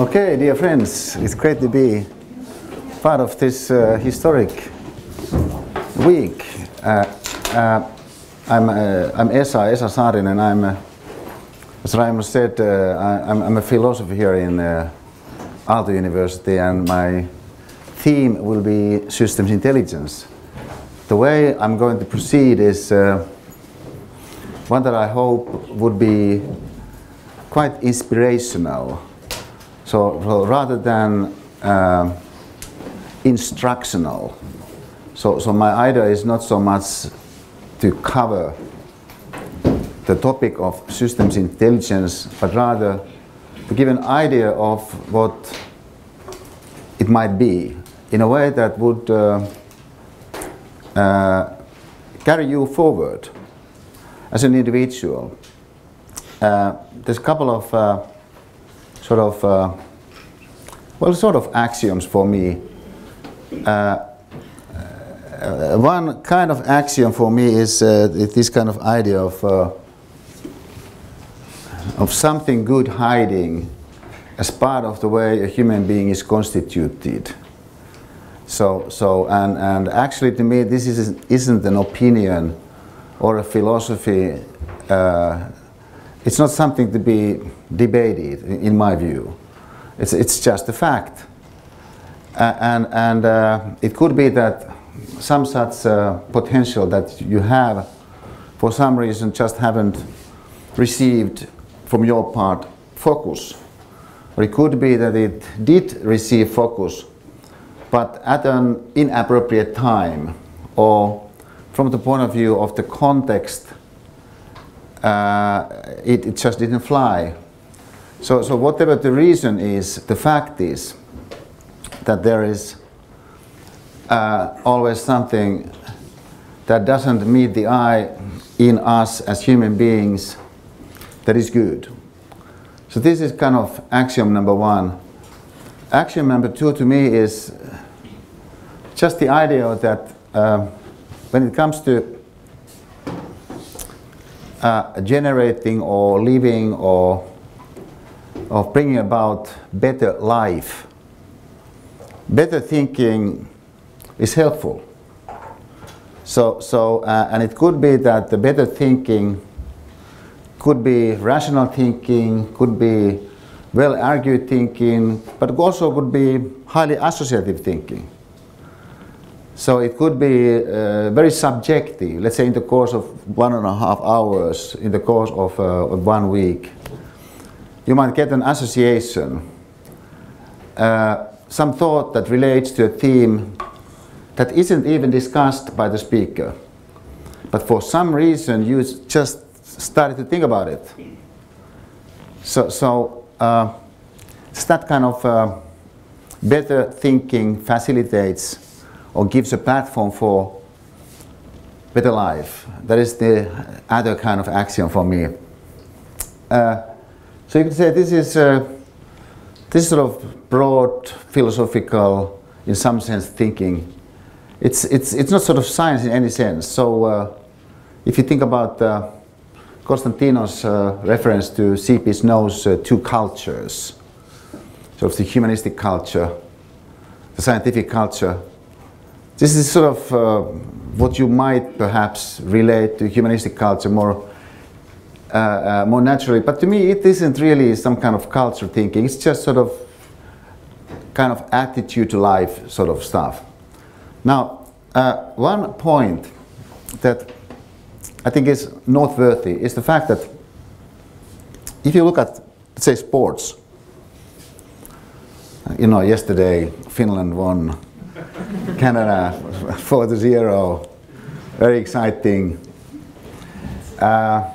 Okay, dear friends, it's great to be part of this uh, historic week. Uh, uh, I'm, uh, I'm Esa, Esa and I'm, uh, as Raimo said, uh, I, I'm, I'm a philosopher here in uh, Aalto University, and my theme will be systems intelligence. The way I'm going to proceed is one that I hope would be quite inspirational. So, so rather than uh, instructional, so, so my idea is not so much to cover the topic of systems intelligence, but rather to give an idea of what it might be in a way that would uh, uh, carry you forward as an individual. Uh, there's a couple of uh, sort of, uh, well, sort of axioms for me. Uh, uh, one kind of axiom for me is uh, this kind of idea of, of something good hiding as part of the way a human being is constituted. So, so and, and actually to me this is, isn't an opinion or a philosophy uh, it's not something to be debated, in my view. It's, it's just a fact. And and uh, it could be that some such uh, potential that you have, for some reason, just haven't received from your part focus. Or it could be that it did receive focus, but at an inappropriate time, or from the point of view of the context uh, it, it, just didn't fly. So, so whatever the reason is, the fact is that there is uh, always something that doesn't meet the eye in us as human beings that is good. So this is kind of axiom number one. Axiom number two to me is just the idea that uh, when it comes to uh, generating or living or of bringing about better life. Better thinking is helpful. So, so uh, and it could be that the better thinking could be rational thinking, could be well argued thinking, but also could be highly associative thinking. So it could be uh, very subjective, let's say in the course of one and a half hours, in the course of, uh, one week. You might get an association, uh, some thought that relates to a theme that isn't even discussed by the speaker. But for some reason you just started to think about it. So, so uh, it's that kind of uh, better thinking facilitates or gives a platform for better life. That is the other kind of axiom for me. Uh, so you can say this is uh, this sort of broad philosophical, in some sense, thinking. It's it's it's not sort of science in any sense. So uh, if you think about uh, Konstantinos' uh, reference to C.P. Snow's uh, two cultures, sort of the humanistic culture, the scientific culture, this is sort of uh, what you might perhaps relate to humanistic culture more, uh, uh, more naturally. But to me, it isn't really some kind of culture thinking. It's just sort of kind of attitude to life sort of stuff. Now, uh, one point that I think is noteworthy is the fact that if you look at, say, sports, you know, yesterday Finland won Canada 4 to 0. Very exciting. Uh,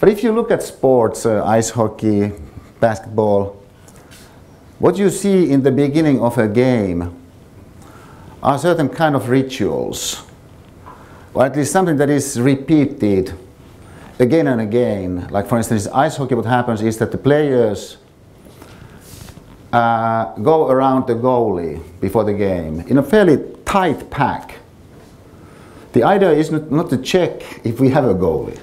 but if you look at sports, uh, ice hockey, basketball, what you see in the beginning of a game are certain kind of rituals, or at least something that is repeated again and again. Like for instance, ice hockey, what happens is that the players uh, go around the goalie before the game in a fairly tight pack. The idea is not, not to check if we have a goalie.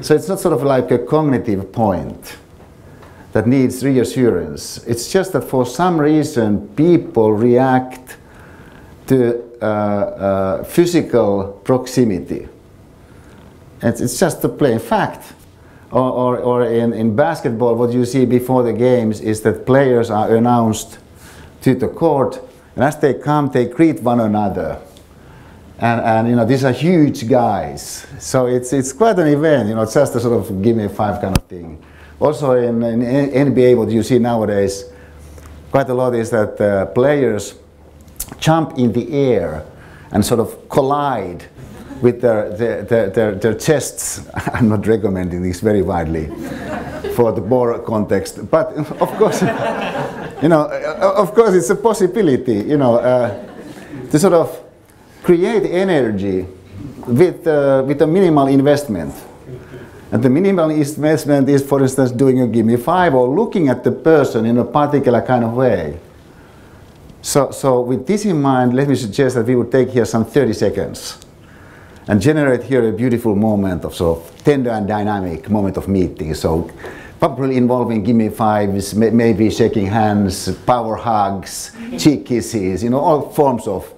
So it's not sort of like a cognitive point. that needs reassurance. It's just that for some reason people react to uh, uh, physical proximity. It's, it's just a plain fact. Or, or, or in, in basketball, what you see before the games is that players are announced to the court, and as they come, they greet one another. And, and you know, these are huge guys. So it's, it's quite an event, you know, it's just a sort of give me five kind of thing. Also in, in NBA, what you see nowadays, quite a lot is that uh, players jump in the air and sort of collide with their, their, their, their, their chests. I'm not recommending this very widely for the BOR context, but of course, you know, of course it's a possibility, you know, uh, to sort of create energy with, uh, with a minimal investment. And the minimal investment is, for instance, doing a give me five or looking at the person in a particular kind of way. So, so with this in mind, let me suggest that we would take here some 30 seconds and generate here a beautiful moment of sort of tender and dynamic moment of meeting. So probably involving give me fives, maybe shaking hands, power hugs, cheek kisses, you know, all forms of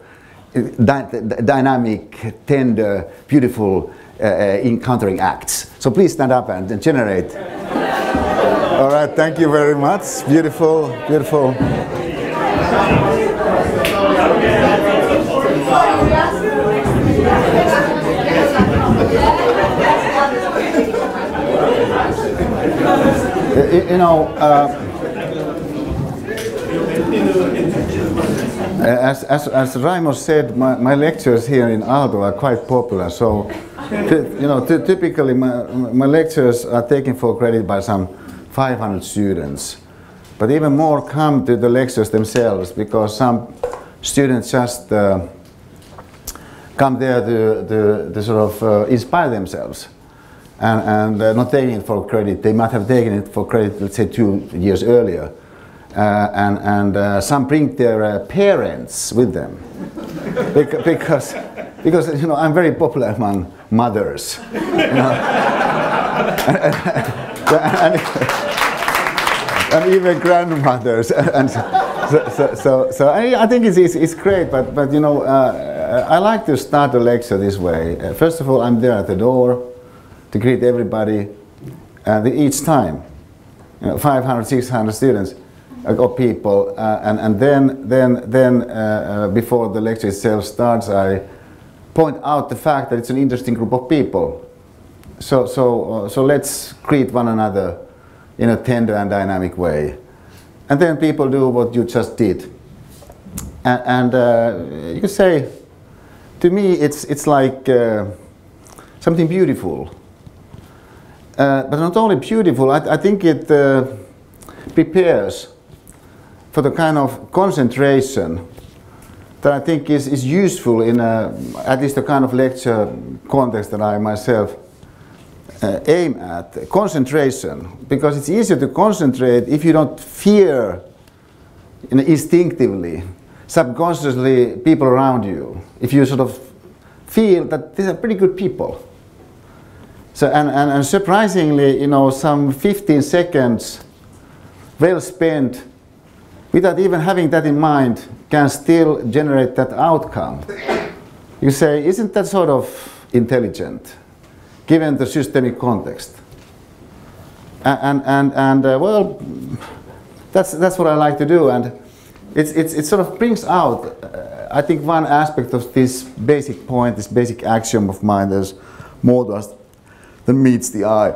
dy dynamic, tender, beautiful uh, uh, encountering acts. So please stand up and, and generate. all right, thank you very much. Beautiful, beautiful. You know, uh, as, as, as Raimo said, my, my lectures here in Aalto are quite popular. So, you know, typically my, my lectures are taken for credit by some 500 students. But even more come to the lectures themselves because some students just uh, come there to, to, to sort of uh, inspire themselves and, and uh, not taking it for credit. They might have taken it for credit, let's say, two years earlier. Uh, and and uh, some bring their parents with them because because you know I'm very popular among mothers, you know? and, and, and, even grandmothers, and so, so, so, so I, I, think it's, it's, it's, great. But but you know uh, I like to start a lecture this way. Uh, first of all, I'm there at the door to greet everybody uh, each time. You know, 500, 600 students uh, or people, uh, and, and then, then, then uh, uh, before the lecture itself starts, I point out the fact that it's an interesting group of people. So, so, uh, so let's greet one another in a tender and dynamic way. And then people do what you just did. And, and you say, to me, it's, it's like something beautiful. Uh, but not only beautiful, I, I think it uh, prepares for the kind of concentration that I think is, is useful in a, at least the kind of lecture context that I myself uh, aim at. Concentration, because it's easier to concentrate if you don't fear you know, instinctively, subconsciously people around you. If you sort of feel that these are pretty good people so, and, and, and surprisingly, you know, some 15 seconds well spent without even having that in mind can still generate that outcome. You say, isn't that sort of intelligent given the systemic context? And, and, and uh, well, that's, that's what I like to do. And it's, it's, it sort of brings out, uh, I think, one aspect of this basic point, this basic axiom of mine, there's more to us that meets the eye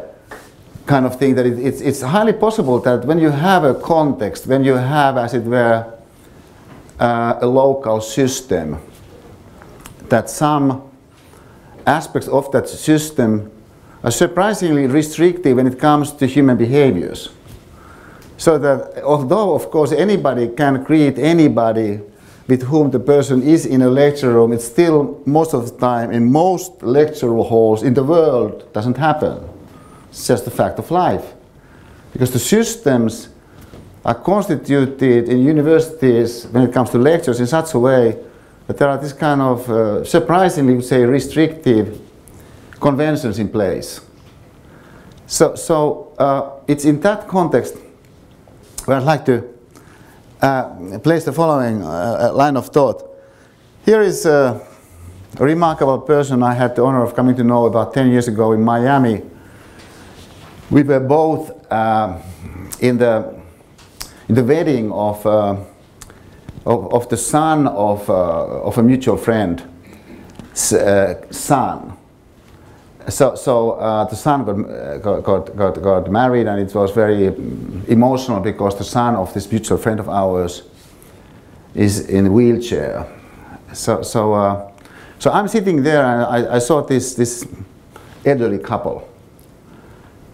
kind of thing that it, it's, it's highly possible that when you have a context, when you have, as it were, uh, a local system, that some aspects of that system are surprisingly restrictive when it comes to human behaviors. So that although, of course, anybody can create anybody with whom the person is in a lecture room, it's still most of the time in most lecture halls in the world doesn't happen. It's just a fact of life. Because the systems are constituted in universities when it comes to lectures in such a way that there are this kind of uh, surprisingly, say, restrictive conventions in place. So, so uh, it's in that context where I'd like to uh, place the following uh, line of thought. Here is uh, a remarkable person I had the honor of coming to know about 10 years ago in Miami. We were both uh, in, the, in the wedding of, uh, of, of, the son of, uh, of a mutual friend, son so, so uh, the son got, got, got, got, married and it was very emotional because the son of this mutual friend of ours is in a wheelchair. So, so, uh, so I'm sitting there and I, I, saw this, this elderly couple.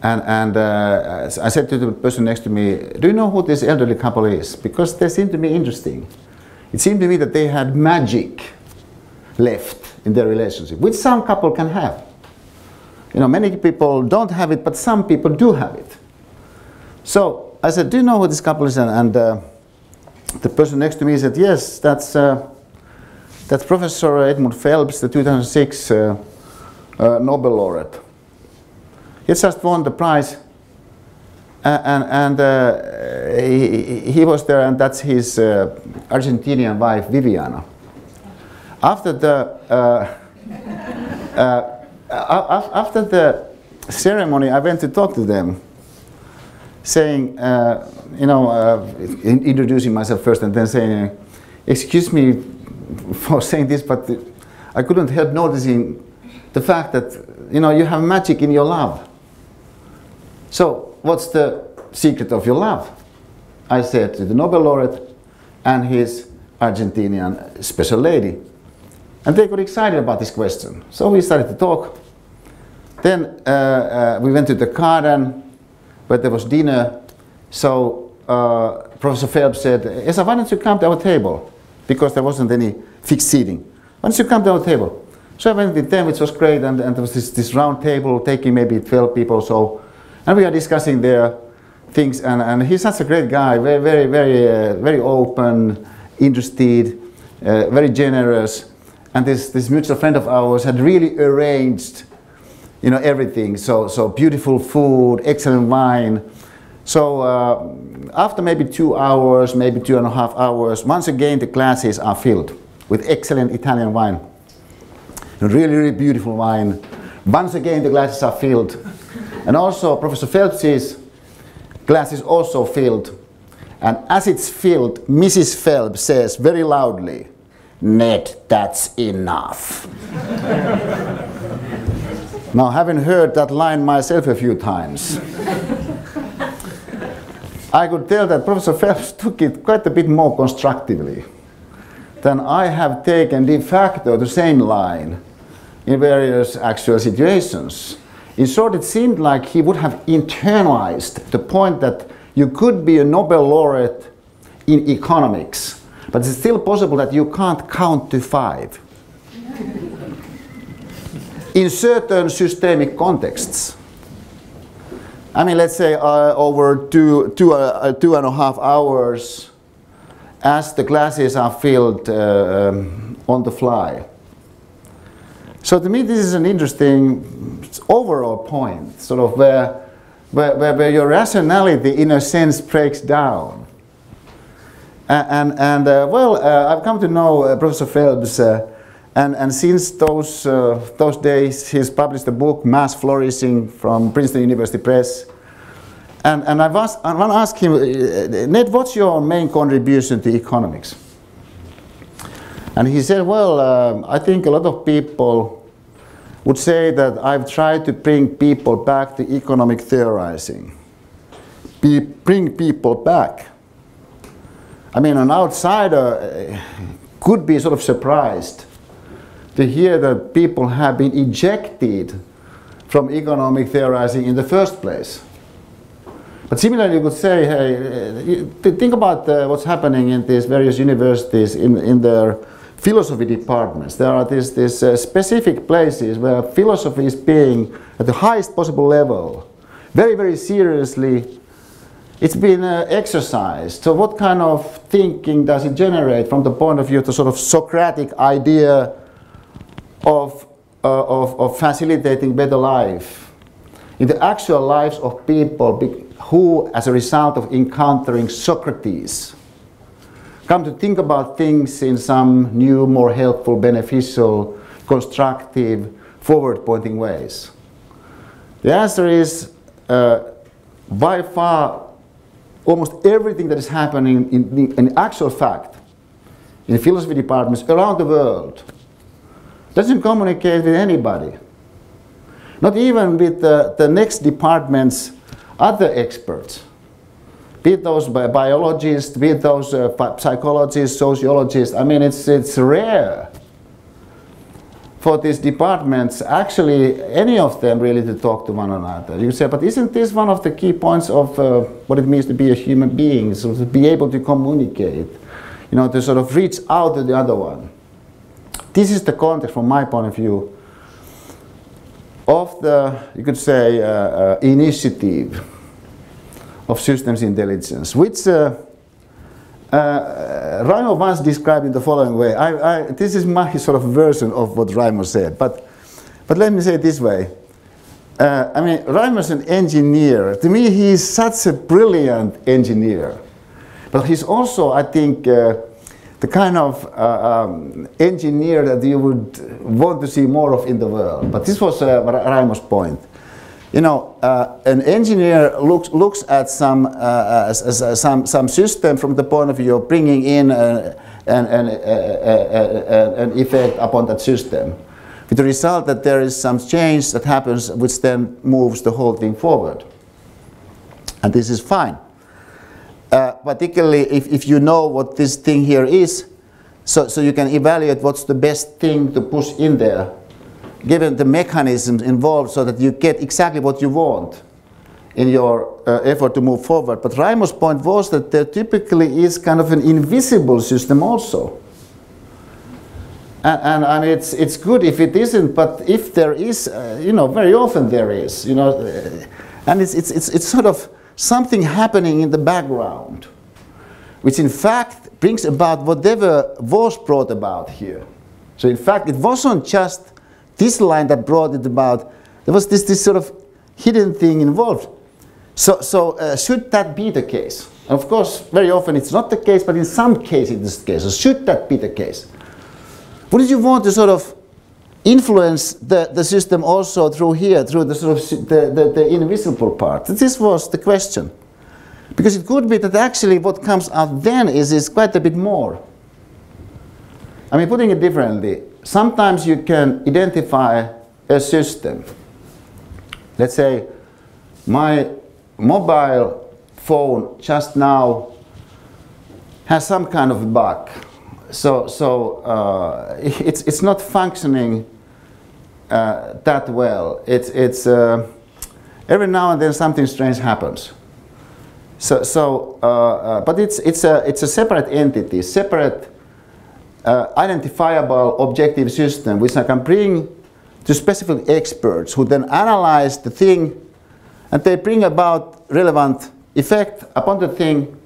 And, and uh, I said to the person next to me, do you know who this elderly couple is? Because they seemed to me interesting. It seemed to me that they had magic left in their relationship, which some couple can have. You know, many people don't have it, but some people do have it. So I said, do you know who this couple is? And, uh, the person next to me said, yes, that's, uh, that's Professor Edmund Phelps, the 2006 uh, uh, Nobel laureate. He just won the prize and, and uh, he, he, was there and that's his uh, Argentinian wife Viviana. After the after the ceremony, I went to talk to them, saying, uh, you know, uh, in introducing myself first and then saying, excuse me for saying this, but I couldn't help noticing the fact that, you know, you have magic in your love. So, what's the secret of your love? I said to the Nobel laureate and his Argentinian special lady. And they got excited about this question. So we started to talk. Then uh, uh, we went to the garden, but there was dinner. So uh, Professor Phelps said, Esa, why don't you come to our table? Because there wasn't any fixed seating. Why don't you come to our table? So I went with them, which was great, and, and there was this, this round table taking maybe 12 people so. And we are discussing their things, and, and he's such a great guy, very, very, very, uh, very open, interested, uh, very generous and this, this mutual friend of ours had really arranged you know everything. So so beautiful food excellent wine. So uh, after maybe two hours maybe two and a half hours once again the glasses are filled with excellent italian wine. Really really beautiful wine. Once again the glasses are filled. And also professor phelps's glass is also filled. And as it's filled mrs phelps says very loudly Ned, that's enough. now, having heard that line myself a few times, I could tell that Professor Phelps took it quite a bit more constructively than I have taken de facto the same line in various actual situations. In short, it seemed like he would have internalized the point that you could be a Nobel laureate in economics but it's still possible that you can't count to five. in certain systemic contexts. I mean, let's say uh, over two, two, uh, two and a half hours as the glasses are filled uh, um, on the fly. So to me, this is an interesting overall point, sort of where, where, where your rationality, in a sense, breaks down and, and uh, well, uh, I've come to know uh, Professor Phelps, and, and since those, those days, he's published a book, Mass Flourishing, from Princeton University Press. And, and I've asked, I want to ask him, Ned, what's your main contribution to economics? And he said, well, uh, I think a lot of people would say that I've tried to bring people back to economic theorizing. Be, bring people back. I mean, an outsider uh, could be sort of surprised to hear that people have been ejected from economic theorizing in the first place. But similarly, you could say, hey, uh, think about uh, what's happening in these various universities in, in their philosophy departments. There are these, these uh, specific places where philosophy is being at the highest possible level, very, very seriously it's been exercised. So what kind of thinking does it generate from the point of view of the sort of Socratic idea of, uh, of, of, facilitating better life? in the actual lives of people who, as a result of encountering Socrates, come to think about things in some new, more helpful, beneficial, constructive, forward-pointing ways? The answer is, uh, by far, almost everything that is happening in, in actual fact in philosophy departments around the world doesn't communicate with anybody. Not even with the, the next department's other experts. Be it those bi biologists, be it those uh, psychologists, sociologists. I mean, it's, it's rare for these departments, actually, any of them really to talk to one another. You say, but isn't this one of the key points of uh, what it means to be a human being, so to be able to communicate, you know, to sort of reach out to the other one. This is the context, from my point of view, of the, you could say, uh, uh, initiative of systems intelligence, which uh, Raimo once described in the following way. I, I, this is my sort of version of what Raimo said, but, but let me say it this way. Uh, I mean, Raimo's an engineer. To me, he's such a brilliant engineer. But he's also, I think, uh, the kind of uh, um, engineer that you would want to see more of in the world. But this was uh, Raimo's point you know, uh, an engineer looks, looks at some, uh, as, some, some system from the point of view of bringing in uh, an, an, an effect upon that system. With the result that there is some change that happens which then moves the whole thing forward. And this is fine. Uh, particularly if, if you know what this thing here is, so, so you can evaluate what's the best thing to push in there given the mechanisms involved so that you get exactly what you want in your uh, effort to move forward. But Raimo's point was that there typically is kind of an invisible system also. And, and, it's, it's good if it isn't, but if there is, uh, you know, very often there is, you know, uh, and it's, it's, it's, it's sort of something happening in the background, which in fact brings about whatever was brought about here. So in fact, it wasn't just this line that brought it about, there was this, this sort of hidden thing involved. So, so uh, should that be the case? Of course, very often it's not the case, but in some cases it is the case. So should that be the case? Wouldn't you want to sort of influence the, the system also through here, through the sort of the, the, the invisible part? This was the question. Because it could be that actually what comes out then is, is quite a bit more. I mean, putting it differently, sometimes you can identify a system. Let's say my mobile phone just now has some kind of bug. So, so uh, it's, it's not functioning uh, that well. It's, it's, uh, every now and then something strange happens. So, so uh, uh, but it's, it's, a, it's a separate entity, separate uh, identifiable objective system which I can bring to specific experts who then analyze the thing and they bring about relevant effect upon the thing.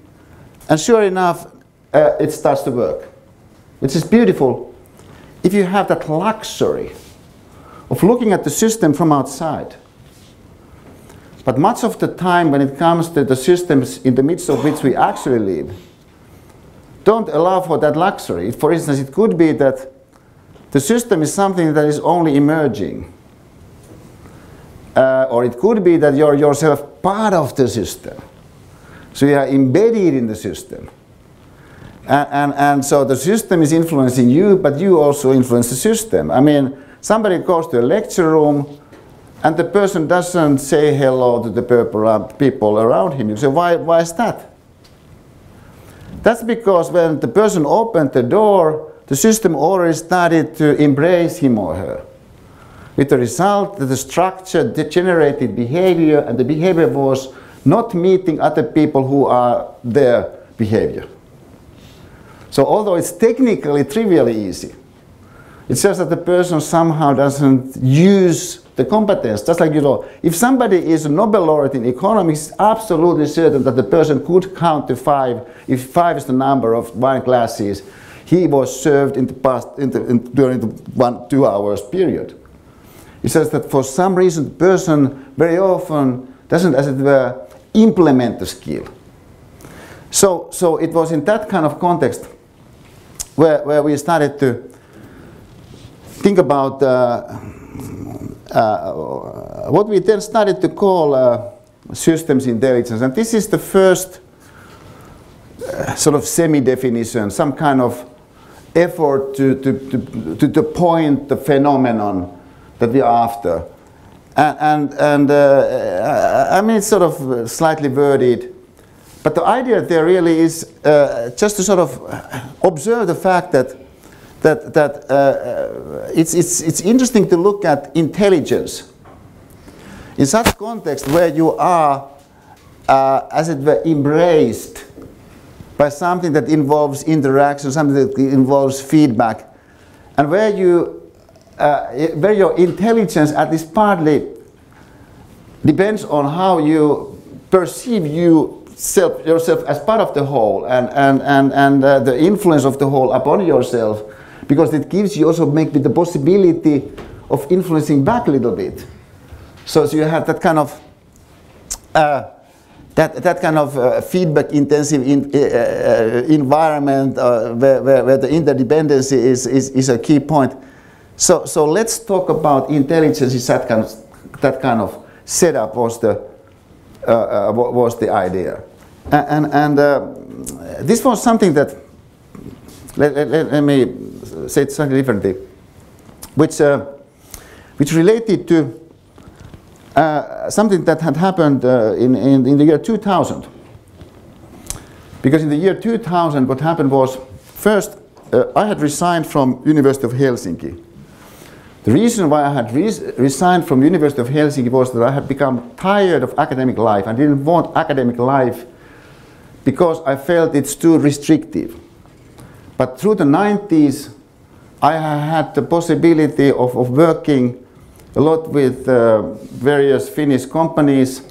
And sure enough uh, it starts to work which is beautiful. If you have that luxury of looking at the system from outside but much of the time when it comes to the systems in the midst of which we actually live don't allow for that luxury. For instance, it could be that the system is something that is only emerging. Uh, or it could be that you're yourself part of the system. So you are embedded in the system. And, and, and, so the system is influencing you, but you also influence the system. I mean, somebody goes to a lecture room and the person doesn't say hello to the people around him. You say, why, why is that? That's because when the person opened the door, the system already started to embrace him or her. With the result that the structure degenerated behavior and the behavior was not meeting other people who are their behavior. So although it's technically trivially easy, it's just that the person somehow doesn't use the competence. Just like, you know, if somebody is a Nobel laureate in economics, it's absolutely certain that the person could count to five. If five is the number of wine glasses, he was served in the past, in the, in, during the one, two hours period. It says that for some reason the person very often doesn't, as it were, implement the skill. So, so it was in that kind of context where, where we started to think about uh, what we then started to call uh, systems intelligence. And this is the first uh, sort of semi-definition, some kind of effort to, to, to, to, to point the phenomenon that we are after. And, and, and uh, I mean, it's sort of slightly worded, but the idea there really is uh, just to sort of observe the fact that, that, that uh, it's, it's, it's interesting to look at intelligence. In such context where you are, uh, as it were, embraced by something that involves interaction, something that involves feedback, and where you uh, where your intelligence at least partly depends on how you perceive you self, yourself as part of the whole and, and, and, and uh, the influence of the whole upon yourself because it gives you also maybe the possibility of influencing back a little bit. So, so you have that kind of uh, that, that kind of uh, feedback intensive in, uh, uh environment uh, where, where, where, the interdependency is, is, is a key point. So, so let's talk about intelligence is that kind of, that kind of setup was the, uh, was the idea. And, and this was something that, let, let, let, me say it slightly differently, which, uh, which related to uh, something that had happened uh, in, in, in the year 2000. Because in the year 2000 what happened was, first I had resigned from University of Helsinki the reason why I had resigned from University of Helsinki was that I had become tired of academic life. I didn't want academic life because I felt it's too restrictive. But through the 90s, I had the possibility of, of working a lot with uh, various Finnish companies.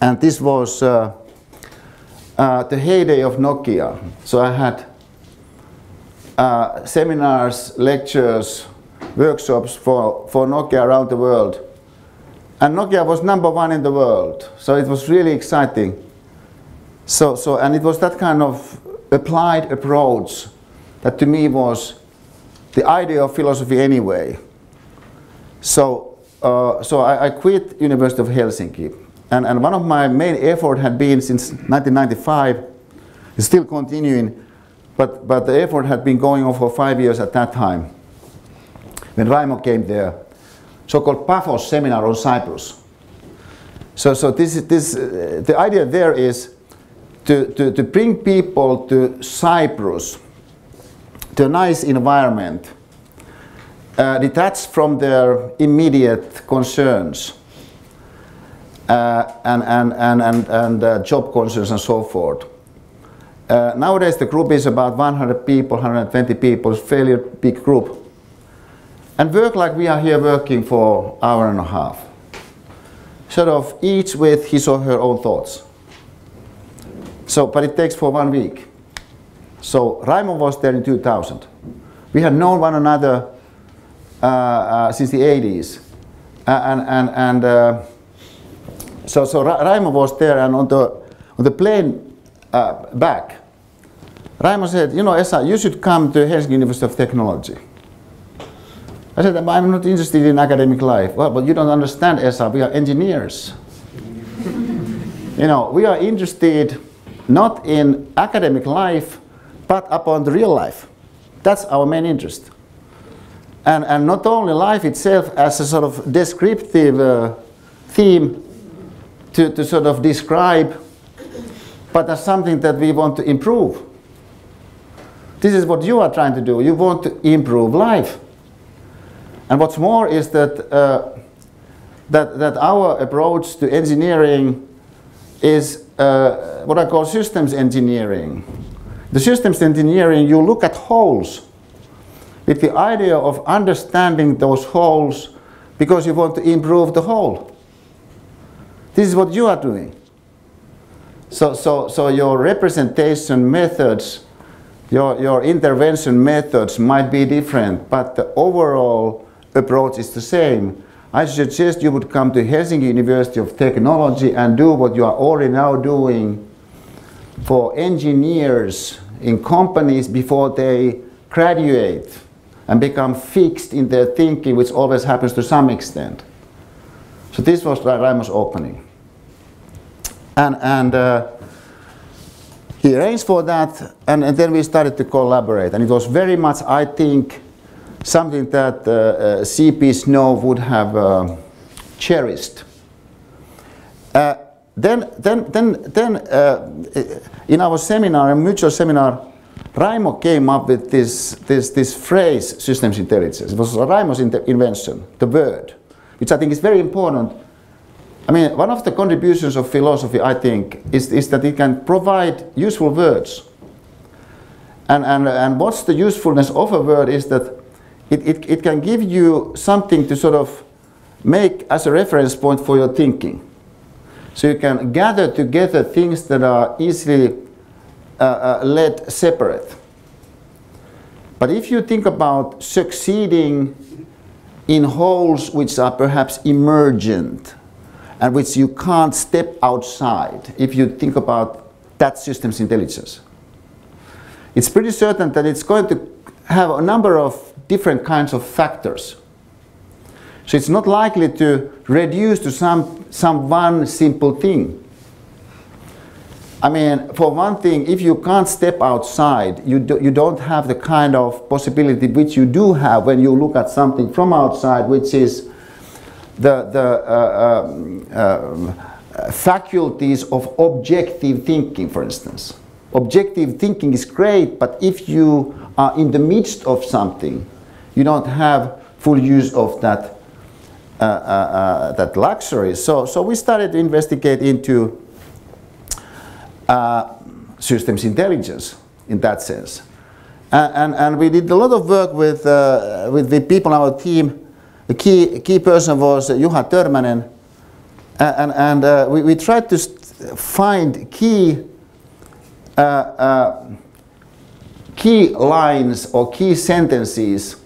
And this was uh, uh, the heyday of Nokia. So I had uh, seminars, lectures, workshops for, for Nokia around the world. And Nokia was number one in the world, so it was really exciting. So, so, and it was that kind of applied approach that to me was the idea of philosophy anyway. So, uh, so I, I, quit University of Helsinki. And, and one of my main effort had been since 1995, still continuing, but, but the effort had been going on for five years at that time when Raimo came there, so-called Paphos seminar on Cyprus. So, so this, this, uh, the idea there is to, to, to bring people to Cyprus, to a nice environment, uh, detached from their immediate concerns uh, and, and, and, and, and uh, job concerns and so forth. Uh, nowadays the group is about 100 people, 120 people, fairly big group and work like we are here working for hour and a half. Sort of each with his or her own thoughts. So, but it takes for one week. So Raimo was there in 2000. We had known one another uh, uh, since the 80s. Uh, and and, and uh, so, so Ra Raimo was there and on the, on the plane uh, back, Raimo said, you know, Esa, you should come to Helsinki University of Technology. I said, I'm not interested in academic life. Well, but you don't understand, Esa, we are engineers. you know, we are interested not in academic life, but upon the real life. That's our main interest. And, and not only life itself as a sort of descriptive uh, theme to, to sort of describe, but as something that we want to improve. This is what you are trying to do. You want to improve life. And what's more is that, uh, that, that our approach to engineering is uh, what I call systems engineering. The systems engineering, you look at wholes with the idea of understanding those wholes because you want to improve the whole. This is what you are doing. So, so, so your representation methods, your, your intervention methods might be different, but the overall approach is the same. I suggest you would come to Helsinki University of Technology and do what you are already now doing for engineers in companies before they graduate and become fixed in their thinking, which always happens to some extent. So this was Raimo's opening. And, and uh, he arranged for that, and, and, then we started to collaborate. And it was very much, I think, something that uh, uh, CP Snow would have uh, cherished. Uh, then, then, then, then uh, in our seminar, a mutual seminar, Raimo came up with this, this, this phrase, systems intelligence. It was Raimo's invention, the word, which I think is very important. I mean, one of the contributions of philosophy, I think, is, is that it can provide useful words. And, and, and what's the usefulness of a word is that it, it, it can give you something to sort of make as a reference point for your thinking. So you can gather together things that are easily uh, uh, led separate. But if you think about succeeding in wholes which are perhaps emergent and which you can't step outside, if you think about that system's intelligence, it's pretty certain that it's going to have a number of different kinds of factors. So it's not likely to reduce to some, some one simple thing. I mean, for one thing, if you can't step outside, you, do, you don't have the kind of possibility which you do have when you look at something from outside, which is the, the uh, um, uh, faculties of objective thinking, for instance. Objective thinking is great, but if you are in the midst of something, you don't have full use of that, uh, uh, uh that luxury. So, so we started to investigate into uh, systems intelligence in that sense. And, and, and, we did a lot of work with, uh, with the people on our team. The key, key person was Juha Törmänen. And, and uh, we, we tried to find key, uh, uh, key lines or key sentences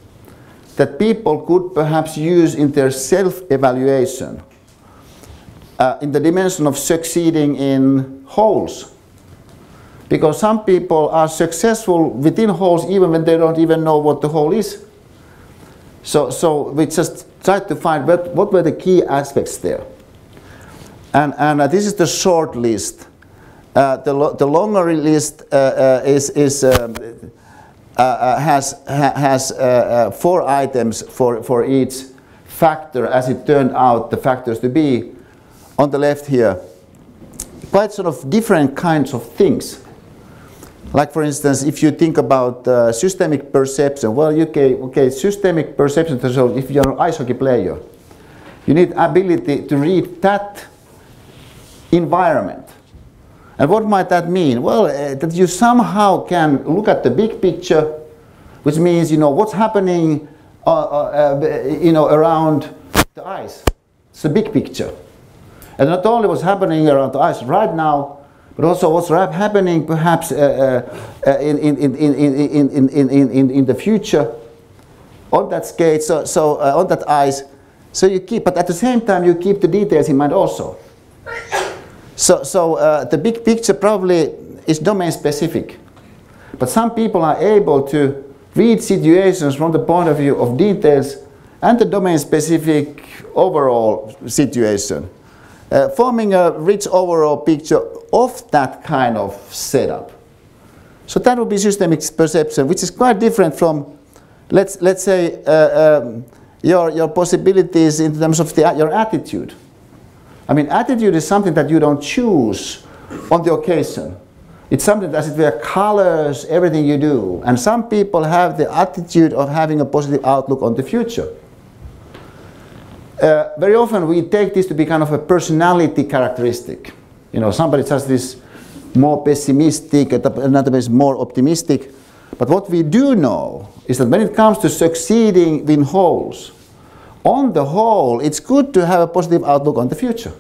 that people could perhaps use in their self-evaluation uh, in the dimension of succeeding in wholes. Because some people are successful within wholes even when they don't even know what the whole is. So, so we just tried to find what, what were the key aspects there. And, and uh, this is the short list. Uh, the, lo the longer list uh, uh is, is um, Uh, uh, has, ha has uh, four items for, for each factor as it turned out the factors to be on the left here, quite sort of different kinds of things. Like for instance, if you think about uh, systemic perception, well, okay, okay, systemic perception, so if you're an ice hockey player, you need ability to read that environment. And what might that mean? Well, uh, that you somehow can look at the big picture, which means, you know, what's happening, uh, uh, uh you know, around the ice. It's a big picture. And not only what's happening around the ice right now, but also what's happening perhaps uh, uh, in, in, in, in, in, in, in, in the future on that skate, so, so uh, on that ice. So you keep, but at the same time you keep the details in mind also. So, so uh, the big picture probably is domain specific. But some people are able to read situations from the point of view of details and the domain specific overall situation uh, forming a rich overall picture of that kind of setup. So that would be systemic perception, which is quite different from, let's, let's say, uh, um, your, your possibilities in terms of the, your attitude. I mean, attitude is something that you don't choose on the occasion. It's something that, as it were, colors everything you do. And some people have the attitude of having a positive outlook on the future. Uh, very often we take this to be kind of a personality characteristic. You know, somebody has this more pessimistic, another is more optimistic. But what we do know is that when it comes to succeeding in wholes, on the whole, it's good to have a positive outlook on the future.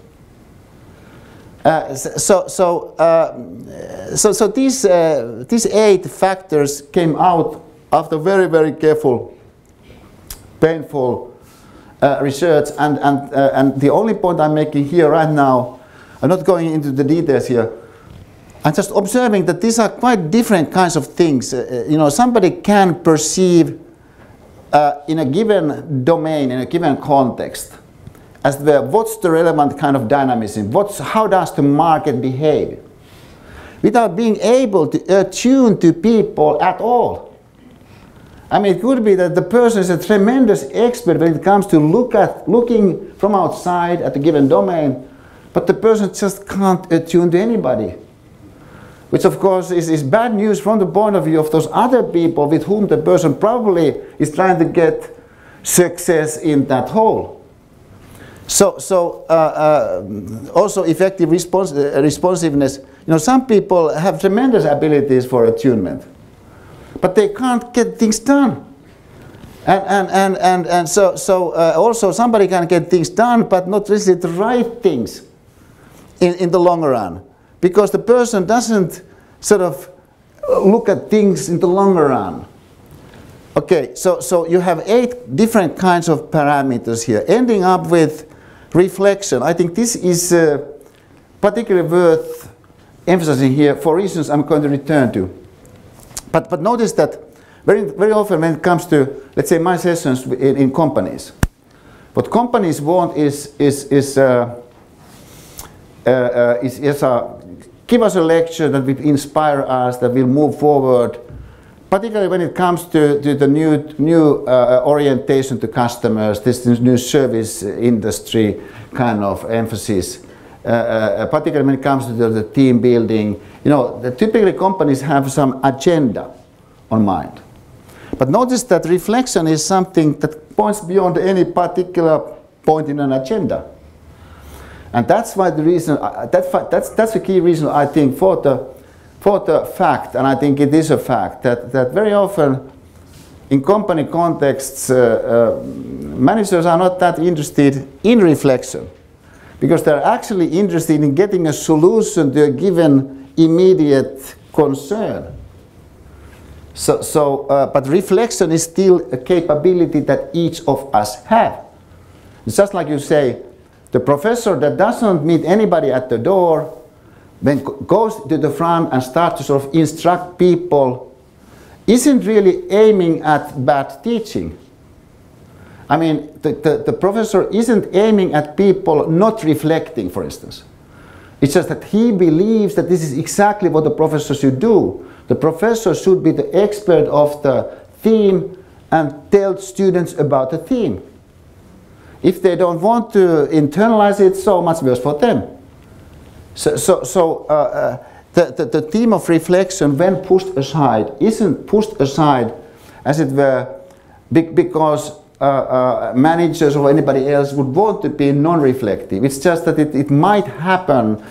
Uh, so, so, uh, so, so these, uh, these eight factors came out after very, very careful, painful uh, research, and, and, uh, and the only point I'm making here right now, I'm not going into the details here, I'm just observing that these are quite different kinds of things. Uh, you know, somebody can perceive uh, in a given domain, in a given context, as the what's the relevant kind of dynamism, what's, how does the market behave, without being able to attune to people at all. I mean, it could be that the person is a tremendous expert when it comes to look at, looking from outside at a given domain, but the person just can't attune to anybody. Which of course is, is bad news from the point of view of those other people with whom the person probably is trying to get success in that whole. So, so uh, uh, also effective respons uh, responsiveness. You know, some people have tremendous abilities for attunement, but they can't get things done. And, and, and, and, and so, so uh, also somebody can get things done, but not really the right things in, in the long run because the person doesn't sort of look at things in the longer run. Okay, so, so you have eight different kinds of parameters here, ending up with reflection. I think this is uh, particularly worth emphasizing here for reasons I'm going to return to. But, but notice that very, very often when it comes to, let's say, my sessions in, in companies, what companies want is, is, is, uh, uh, uh is, is a give us a lecture that will inspire us, that will move forward, particularly when it comes to, to the new, new uh, orientation to customers, this new service industry kind of emphasis, uh, uh, particularly when it comes to the, the, team building. You know, the, typically companies have some agenda on mind. But notice that reflection is something that points beyond any particular point in an agenda. And that's why the reason, uh, that that's, that's the key reason I think for the, for the fact, and I think it is a fact, that, that very often in company contexts, uh, uh, managers are not that interested in reflection because they're actually interested in getting a solution to a given immediate concern. So, so uh, but reflection is still a capability that each of us have. It's just like you say, the professor that doesn't meet anybody at the door, then goes to the front and starts to sort of instruct people, isn't really aiming at bad teaching. I mean, the, the, the, professor isn't aiming at people not reflecting, for instance. It's just that he believes that this is exactly what the professor should do. The professor should be the expert of the theme and tell students about the theme. If they don't want to internalize it, so much worse for them. So, so, so uh, uh, the, the, the theme of reflection, when pushed aside, isn't pushed aside, as it were, because uh, uh, managers or anybody else would want to be non-reflective. It's just that it, it might happen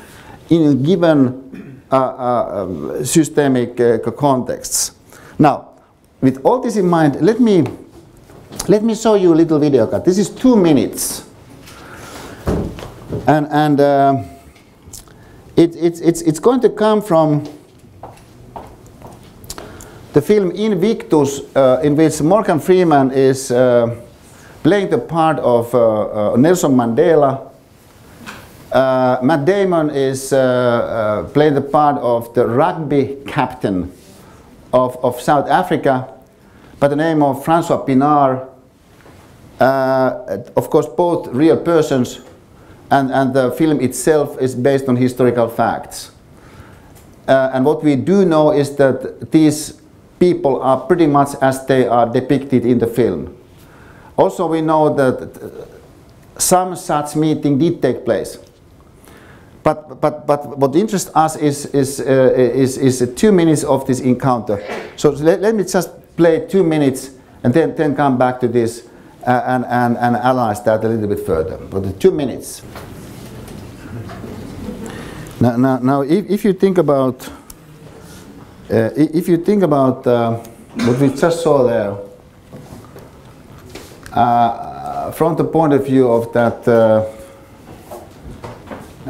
in a given uh, uh um, systemic uh, contexts. Now, with all this in mind, let me let me show you a little video cut. This is two minutes. And, and uh, it, it, it's, it's going to come from the film Invictus, uh, in which Morgan Freeman is uh, playing the part of uh, uh, Nelson Mandela. Uh, Matt Damon is playing the part of the rugby captain of, of South Africa by the name of Francois Pienaar. Uh, of course, both real persons and, and the film itself is based on historical facts. Uh, and what we do know is that these people are pretty much as they are depicted in the film. Also, we know that some such meeting did take place. But, but, but what interests us is, is, uh, is, is two minutes of this encounter. So let, let me just play two minutes and then, then come back to this and, and, and analyze that a little bit further. But two minutes. Now, now, now if, if you think about uh, if you think about uh, what we just saw there, uh, from the point of view of that uh,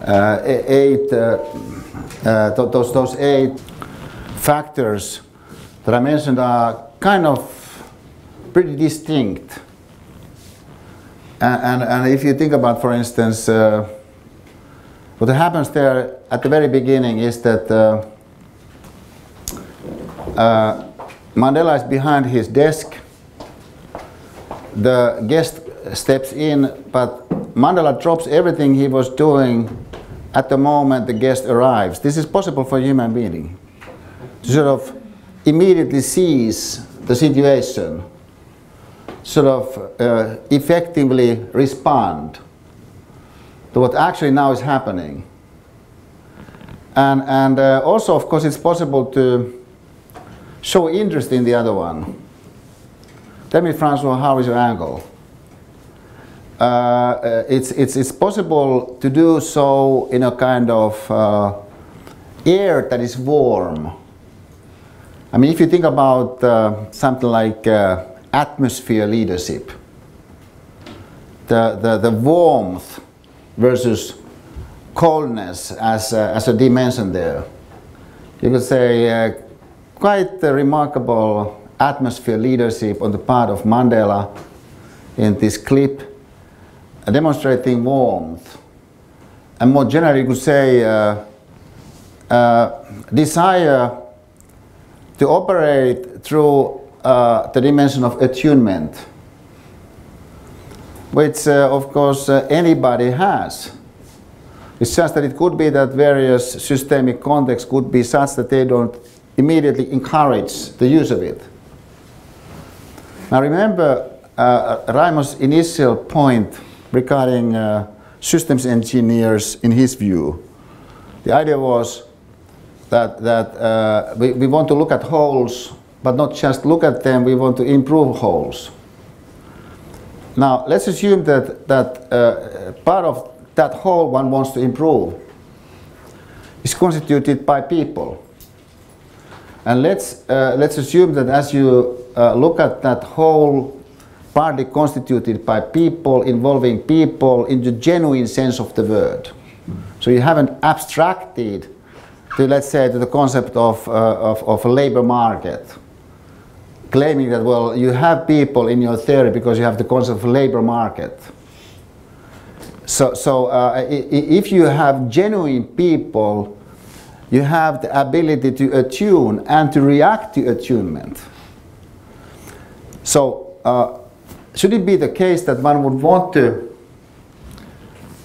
uh, eight, those, those eight factors that I mentioned are kind of pretty distinct. And, and, if you think about, for instance, uh, what happens there at the very beginning is that uh, uh, Mandela is behind his desk. The guest steps in, but Mandela drops everything he was doing at the moment the guest arrives. This is possible for a human being to sort of immediately seize the situation, sort of uh, effectively respond to what actually now is happening. And, and uh, also, of course, it's possible to show interest in the other one. Tell me, Francois, how is your angle? Uh, it's, it's, it's possible to do so in a kind of uh, air that is warm. I mean, if you think about uh, something like uh, atmosphere leadership, the, the, the warmth versus coldness as, a, as a dimension there, you could say quite a remarkable atmosphere leadership on the part of Mandela in this clip, demonstrating warmth. And more generally, you could say uh, uh, desire to operate through uh, the dimension of attunement, which, uh, of course, uh, anybody has. It's just that it could be that various systemic contexts could be such that they don't immediately encourage the use of it. Now remember uh, Raimo's initial point regarding uh, systems engineers in his view. The idea was that, that uh, we, we want to look at wholes, but not just look at them, we want to improve wholes. Now let's assume that, that uh, part of that whole one wants to improve is constituted by people. And let's, uh, let's assume that as you uh, look at that whole partly constituted by people, involving people in the genuine sense of the word. So you haven't abstracted to, let's say, to the concept of, uh, of, of a labor market, claiming that, well, you have people in your theory because you have the concept of labor market. So, so uh, if you have genuine people you have the ability to attune and to react to attunement. So, uh, should it be the case that one would want to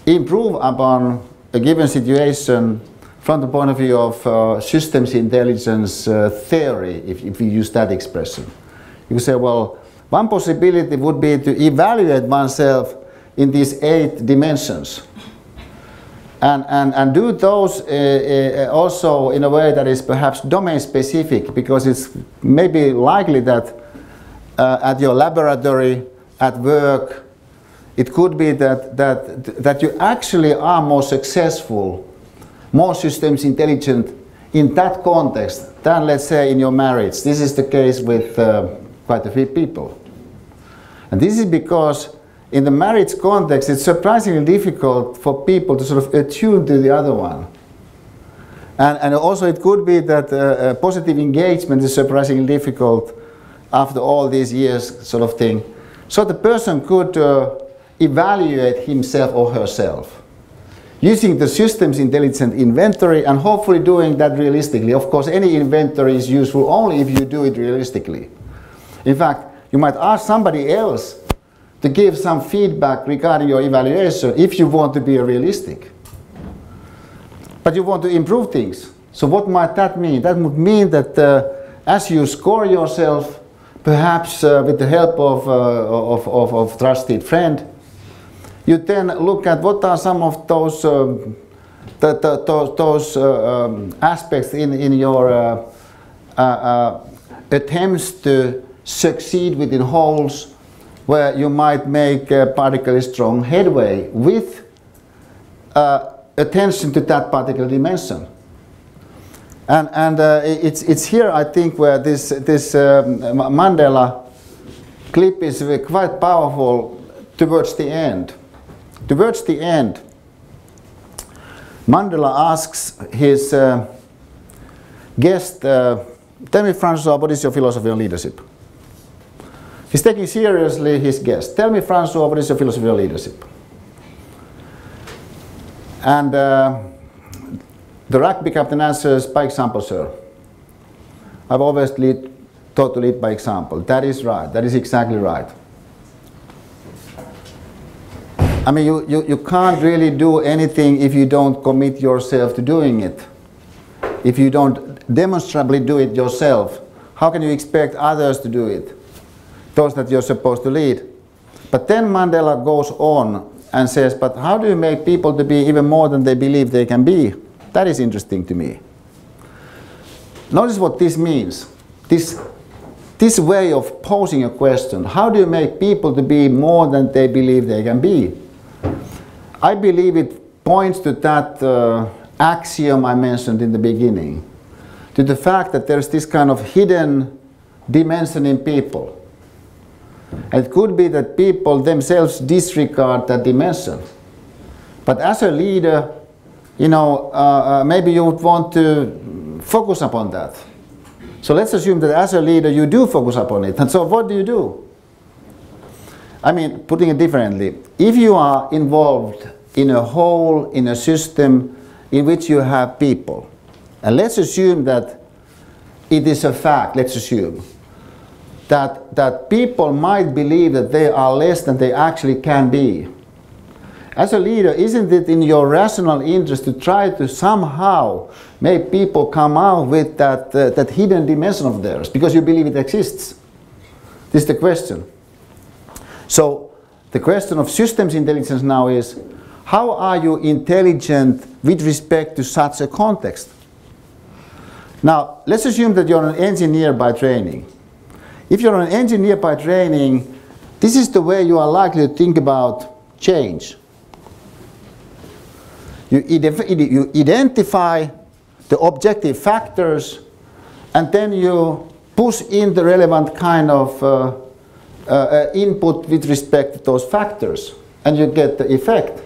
improve upon a given situation from the point of view of uh, systems intelligence uh, theory, if, if you use that expression? You say, well, one possibility would be to evaluate oneself in these eight dimensions and, and, and do those uh, uh, also in a way that is perhaps domain specific because it's maybe likely that uh, at your laboratory, at work, it could be that, that, that you actually are more successful, more systems intelligent in that context than let's say in your marriage. This is the case with uh, quite a few people. And this is because in the marriage context, it's surprisingly difficult for people to sort of attune to the other one. And, and also it could be that uh, uh, positive engagement is surprisingly difficult after all these years sort of thing. So the person could uh, evaluate himself or herself using the systems intelligent inventory and hopefully doing that realistically. Of course, any inventory is useful only if you do it realistically. In fact, you might ask somebody else to give some feedback regarding your evaluation if you want to be realistic. But you want to improve things. So what might that mean? That would mean that uh, as you score yourself, perhaps uh, with the help of, uh, of, of, of, trusted friend, you then look at what are some of those, um, the, the, those, those uh, um, aspects in, in your uh, uh, attempts to succeed within wholes where you might make a particularly strong headway with uh, attention to that particular dimension. And, and uh, it's, it's here, I think, where this, this um, Mandela clip is quite powerful towards the end. Towards the end, Mandela asks his uh, guest, uh, tell me, Francois, what is your philosophy on leadership? He's taking seriously his guest. Tell me, Francois, what is your philosophy on leadership? And uh, the rugby captain answers, by example, sir. I've always lead, taught to lead by example. That is right. That is exactly right. I mean, you, you, you can't really do anything if you don't commit yourself to doing it. If you don't demonstrably do it yourself, how can you expect others to do it? Those that you're supposed to lead. But then Mandela goes on and says, but how do you make people to be even more than they believe they can be? That is interesting to me. Notice what this means. This, this way of posing a question, how do you make people to be more than they believe they can be? I believe it points to that uh, axiom I mentioned in the beginning, to the fact that there's this kind of hidden dimension in people. It could be that people themselves disregard that dimension. But as a leader, you know, uh, uh, maybe you would want to focus upon that. So let's assume that as a leader you do focus upon it. And so what do you do? I mean, putting it differently, if you are involved in a whole, in a system in which you have people, and let's assume that it is a fact, let's assume, that, that people might believe that they are less than they actually can be. As a leader, isn't it in your rational interest to try to somehow make people come out with that, uh, that hidden dimension of theirs because you believe it exists? This is the question. So the question of systems intelligence now is, how are you intelligent with respect to such a context? Now, let's assume that you're an engineer by training. If you're an engineer by training, this is the way you are likely to think about change. You, you identify the objective factors and then you push in the relevant kind of uh, uh, uh, input with respect to those factors and you get the effect.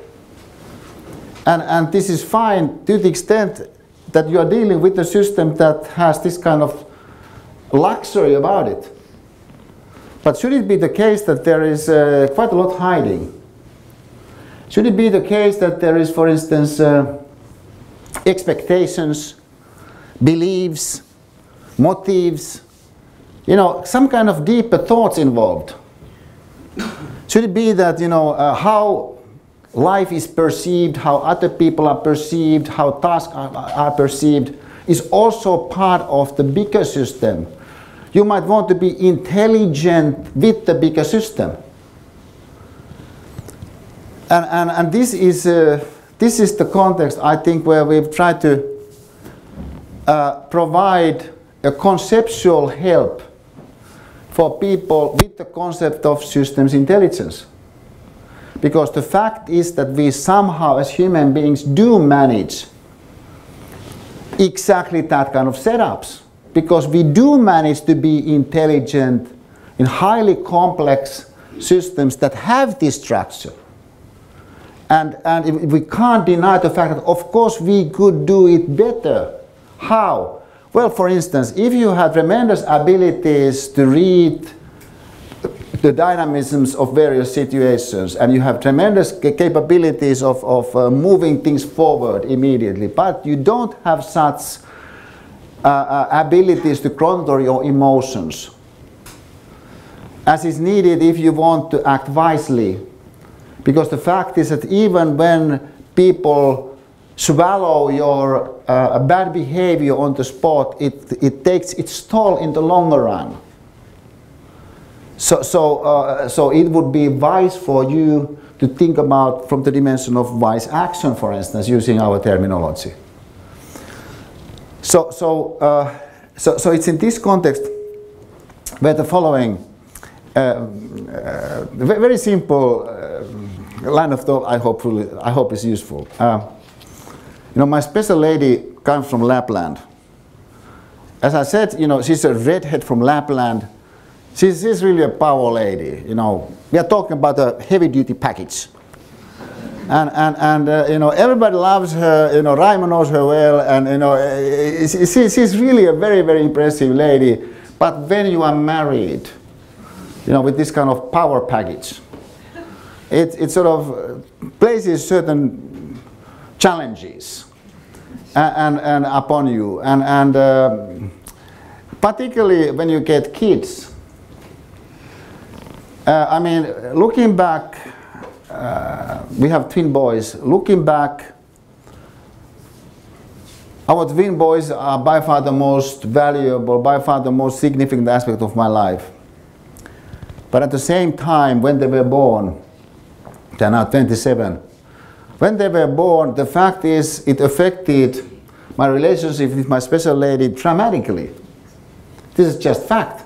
And, and this is fine to the extent that you are dealing with a system that has this kind of luxury about it. But should it be the case that there is uh, quite a lot hiding? Should it be the case that there is, for instance, uh, expectations, beliefs, motives, you know, some kind of deeper thoughts involved. Should it be that, you know, uh, how life is perceived, how other people are perceived, how tasks are, are perceived, is also part of the bigger system. You might want to be intelligent with the bigger system. And, and, and this, is, uh, this is the context, I think, where we've tried to uh, provide a conceptual help for people with the concept of systems intelligence. Because the fact is that we somehow as human beings do manage exactly that kind of setups. Because we do manage to be intelligent in highly complex systems that have this structure. And, and we can't deny the fact that of course we could do it better. How? Well, for instance, if you have tremendous abilities to read the dynamisms of various situations and you have tremendous capabilities of, of uh, moving things forward immediately, but you don't have such uh, uh, abilities to control your emotions as is needed if you want to act wisely. Because the fact is that even when people swallow your uh, bad behavior on the spot, it, it takes its toll in the longer run. So, so, uh, so it would be wise for you to think about from the dimension of wise action, for instance, using our terminology. So, so, uh, so, so it's in this context where the following uh, uh very simple uh, line of thought I hope, I hope is useful. You know, my special lady comes from Lapland. As I said, you know, she's a redhead from Lapland. She's, she's really a power lady, you know. We are talking about a heavy-duty package. And, and, and uh, you know, everybody loves her, you know, Raimo knows her well, and, you know, uh, she, she's really a very, very impressive lady. But when you are married, you know, with this kind of power package. It, it sort of places certain challenges and, and, upon you. And, and uh, particularly when you get kids. Uh, I mean, looking back, uh, we have twin boys. Looking back, our twin boys are by far the most valuable, by far the most significant aspect of my life. But at the same time, when they were born, they're now 27, when they were born, the fact is it affected my relationship with my special lady dramatically. This is just fact.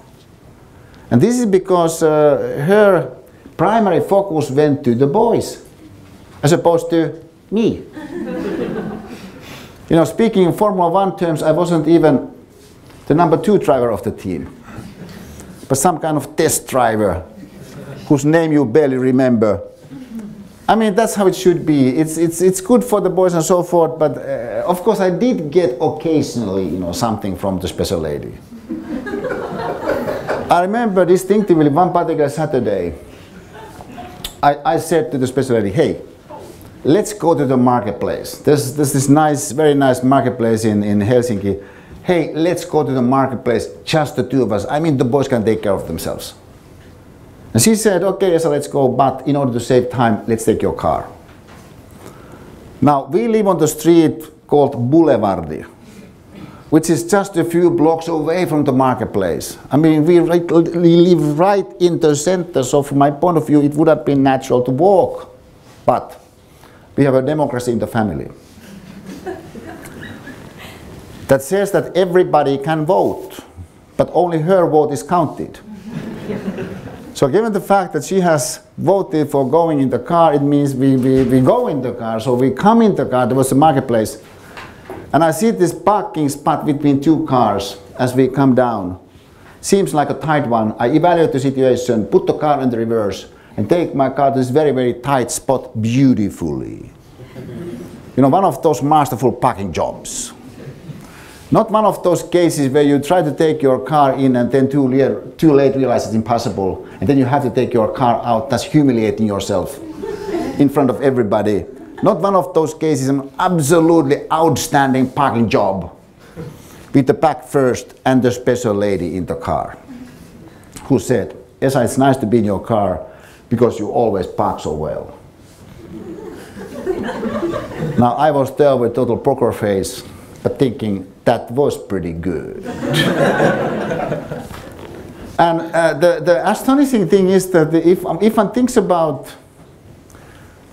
And this is because uh, her primary focus went to the boys, as opposed to me. you know, speaking in Formula One terms, I wasn't even the number two driver of the team, but some kind of test driver whose name you barely remember. I mean, that's how it should be. It's, it's, it's good for the boys and so forth, but uh, of course I did get occasionally, you know, something from the special lady. I remember distinctively one particular Saturday, I, I said to the special lady, hey, let's go to the marketplace. There's, there's this nice, very nice marketplace in, in Helsinki. Hey, let's go to the marketplace, just the two of us. I mean, the boys can take care of themselves. And she said, okay, so let's go, but in order to save time, let's take your car. Now, we live on the street called Bulevardi which is just a few blocks away from the marketplace. I mean, we, right, we live right in the center, so from my point of view, it would have been natural to walk. But we have a democracy in the family that says that everybody can vote, but only her vote is counted. so given the fact that she has voted for going in the car, it means we, we, we go in the car. So we come in the car, there was a marketplace, and I see this parking spot between two cars as we come down. Seems like a tight one. I evaluate the situation, put the car in the reverse, and take my car to this very, very tight spot beautifully. You know, one of those masterful parking jobs. Not one of those cases where you try to take your car in and then too, late, too late realize it's impossible, and then you have to take your car out, thus humiliating yourself in front of everybody. Not one of those cases, an absolutely outstanding parking job with the back first and the special lady in the car who said, Esa, it's nice to be in your car because you always park so well. now I was there with total poker face, but thinking that was pretty good. and uh, the, the astonishing thing is that if, if one thinks about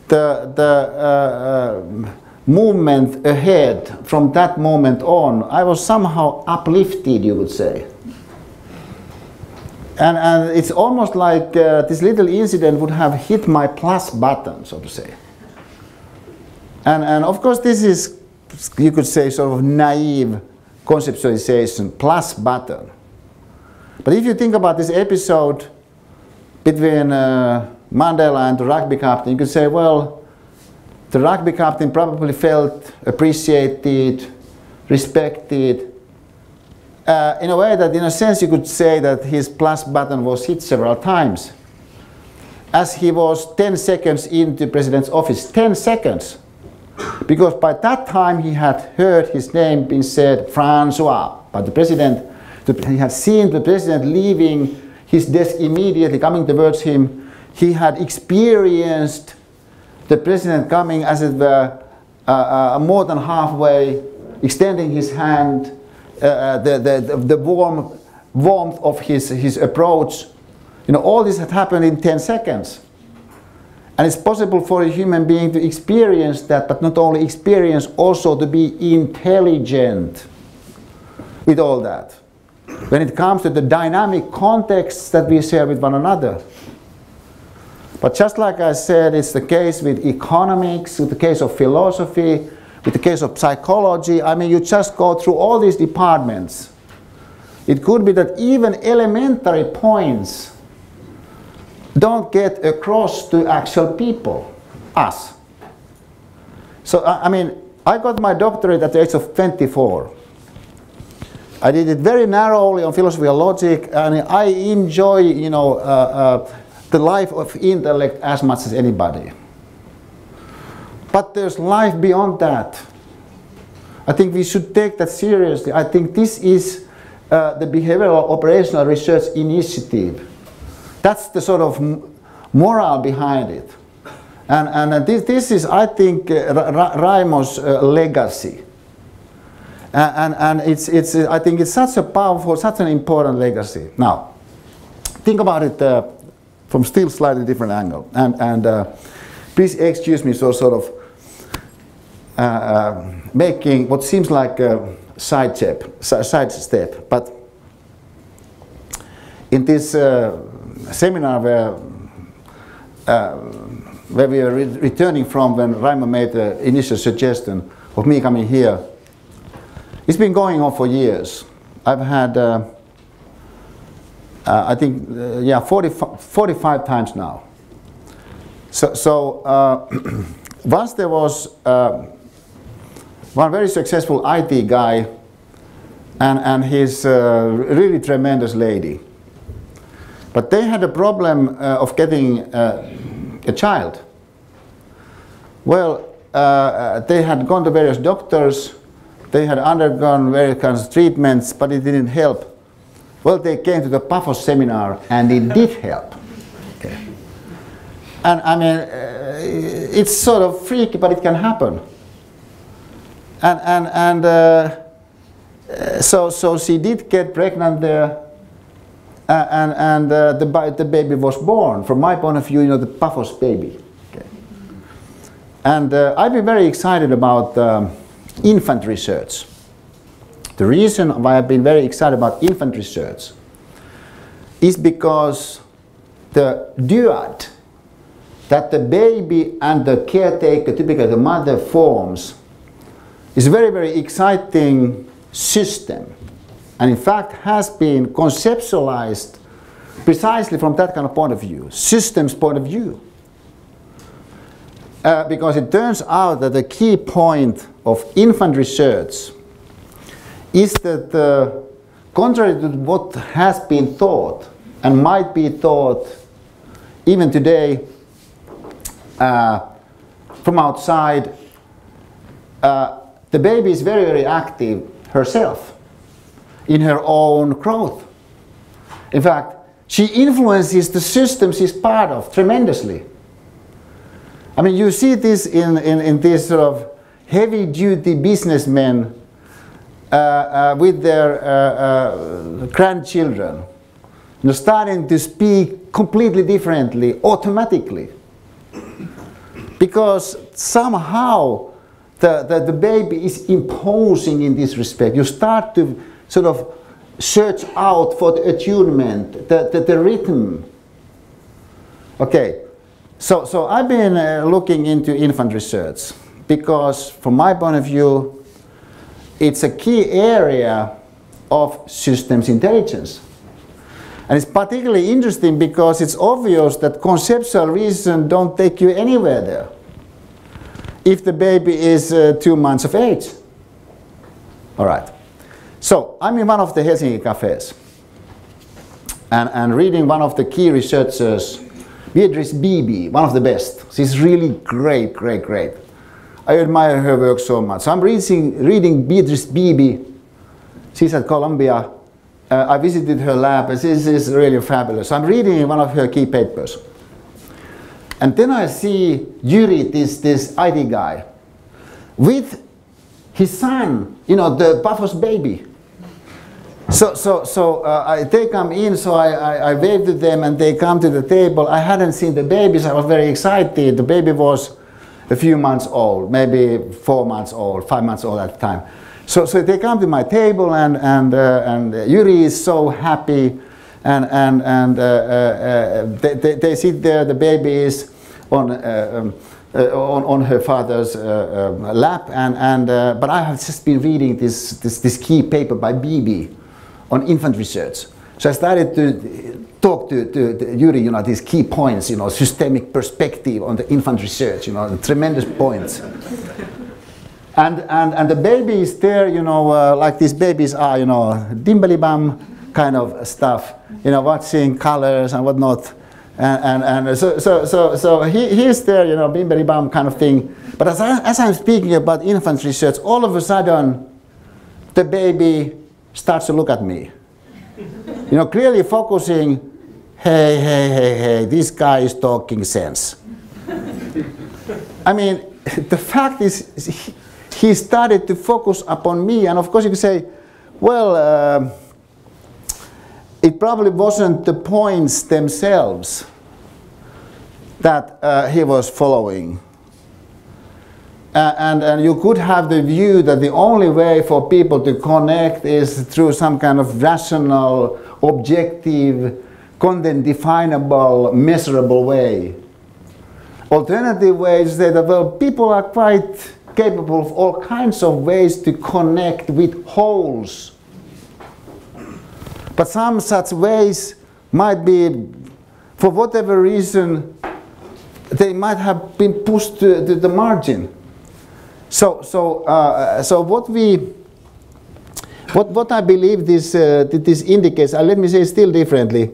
the, the uh, uh, movement ahead from that moment on, I was somehow uplifted, you would say. And, and it's almost like uh, this little incident would have hit my plus button, so to say. And, and of course, this is, you could say, sort of naive conceptualization, plus button. But if you think about this episode between uh, Mandela and the rugby captain, you could say, well, the rugby captain probably felt appreciated, respected, uh, in a way that in a sense you could say that his plus button was hit several times. As he was 10 seconds into the president's office, 10 seconds. Because by that time he had heard his name being said, Francois. by the president, he had seen the president leaving his desk immediately, coming towards him, he had experienced the president coming, as it were, uh, uh, more than halfway, extending his hand, uh, uh, the, the, the warm, warmth of his, his approach. You know, all this had happened in 10 seconds. And it's possible for a human being to experience that, but not only experience, also to be intelligent with all that. When it comes to the dynamic contexts that we share with one another. But just like I said, it's the case with economics, with the case of philosophy, with the case of psychology. I mean, you just go through all these departments. It could be that even elementary points don't get across to actual people, us. So, I mean, I got my doctorate at the age of 24. I did it very narrowly on philosophy and logic, and I enjoy, you know, uh, uh, the life of intellect as much as anybody. But there's life beyond that. I think we should take that seriously. I think this is uh, the behavioral operational research initiative. That's the sort of moral behind it. And, and this, this is, I think, uh, Raimo's uh, legacy. And, and, and it's, it's, I think it's such a powerful, such an important legacy. Now, think about it uh, from still slightly different angle. And, and uh, please excuse me for sort of uh, uh, making what seems like a side step, side step. But in this uh, seminar where, uh, where we are re returning from when Raimo made the initial suggestion of me coming here, it's been going on for years. I've had, uh, uh, I think, uh, yeah, 40, 45 times now. So, so uh, once there was uh, one very successful IT guy and, and his really tremendous lady. But they had a problem of getting a child. Well, they had gone to various doctors they had undergone various kinds of treatments, but it didn't help. Well, they came to the Paphos seminar, and it did help. Okay. And I mean, uh, it's sort of freaky, but it can happen. And, and, and uh, uh so, so she did get pregnant there, uh, and, and uh, the, the baby was born. From my point of view, you know, the Paphos baby. Okay. And uh, I've been very excited about um, infant research. The reason why I've been very excited about infant research is because the duad that the baby and the caretaker, typically the mother, forms is a very, very exciting system. And in fact has been conceptualized precisely from that kind of point of view, systems point of view. Uh, because it turns out that the key point of infant research is that uh, contrary to what has been thought and might be thought even today uh, from outside, uh, the baby is very, very active herself in her own growth. In fact, she influences the system she's part of tremendously. I mean, you see this in, in, in sort of heavy-duty businessmen uh, uh, with their uh, uh, grandchildren, you know, starting to speak completely differently, automatically. Because somehow the, the, the baby is imposing in this respect. You start to sort of search out for the attunement, the, the, the rhythm. Okay, so, so I've been uh, looking into infant research because from my point of view, it's a key area of systems intelligence. And it's particularly interesting because it's obvious that conceptual reason don't take you anywhere there. If the baby is uh, two months of age. All right. So I'm in one of the Helsinki cafes and, and reading one of the key researchers Beatrice Beebe, one of the best. She's really great, great, great. I admire her work so much. So I'm reading, reading Beatrice Beebe. She's at Columbia. Uh, I visited her lab. And this is really fabulous. I'm reading one of her key papers. And then I see Yuri, this, this IT guy, with his son, you know, the Paphos baby. So, so, so uh, I, they come in, so I, I, I wave to them and they come to the table. I hadn't seen the babies, I was very excited. The baby was a few months old, maybe four months old, five months old at the time. So, so they come to my table and, and, uh, and Yuri is so happy and, and, and uh, uh, uh they, they, they, sit there, the baby is on, uh, um, on, on her father's um, lap and, and but I have just been reading this, this, this key paper by Beebe on infant research. So I started to talk to, to, to Yuri, you know, these key points, you know, systemic perspective on the infant research, you know, tremendous points. And, and, and the baby is there, you know, uh, like these babies are, you know, dimbly bum kind of stuff, you know, watching colors and whatnot. And, and, and so, so, so, so he, he's there, you know, bimbly bum kind of thing. But as, I, as I'm speaking about infant research, all of a sudden, the baby starts to look at me. You know, clearly focusing, hey, hey, hey, hey, this guy is talking sense. I mean, the fact is, he started to focus upon me, and of course you could say, well, uh, it probably wasn't the points themselves that uh, he was following. Uh, and, and you could have the view that the only way for people to connect is through some kind of rational, objective, content definable, measurable way. Alternative ways that, well, people are quite capable of all kinds of ways to connect with wholes. But some such ways might be, for whatever reason, they might have been pushed to, to the margin. So, so, uh, so what we, what, what I believe this, uh, this indicates, uh, let me say still differently,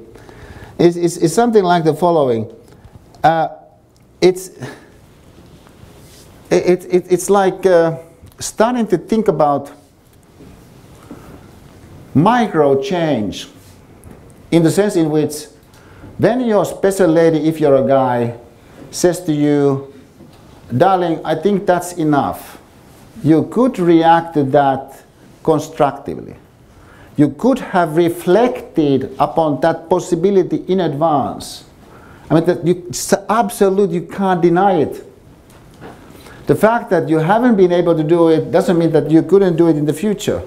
is, is, is something like the following. Uh, it's, it, it, it's like uh, starting to think about micro change in the sense in which when your special lady, if you're a guy, says to you, darling, I think that's enough. You could react to that constructively. You could have reflected upon that possibility in advance. I mean, that you, it's absolute, you can't deny it. The fact that you haven't been able to do it doesn't mean that you couldn't do it in the future.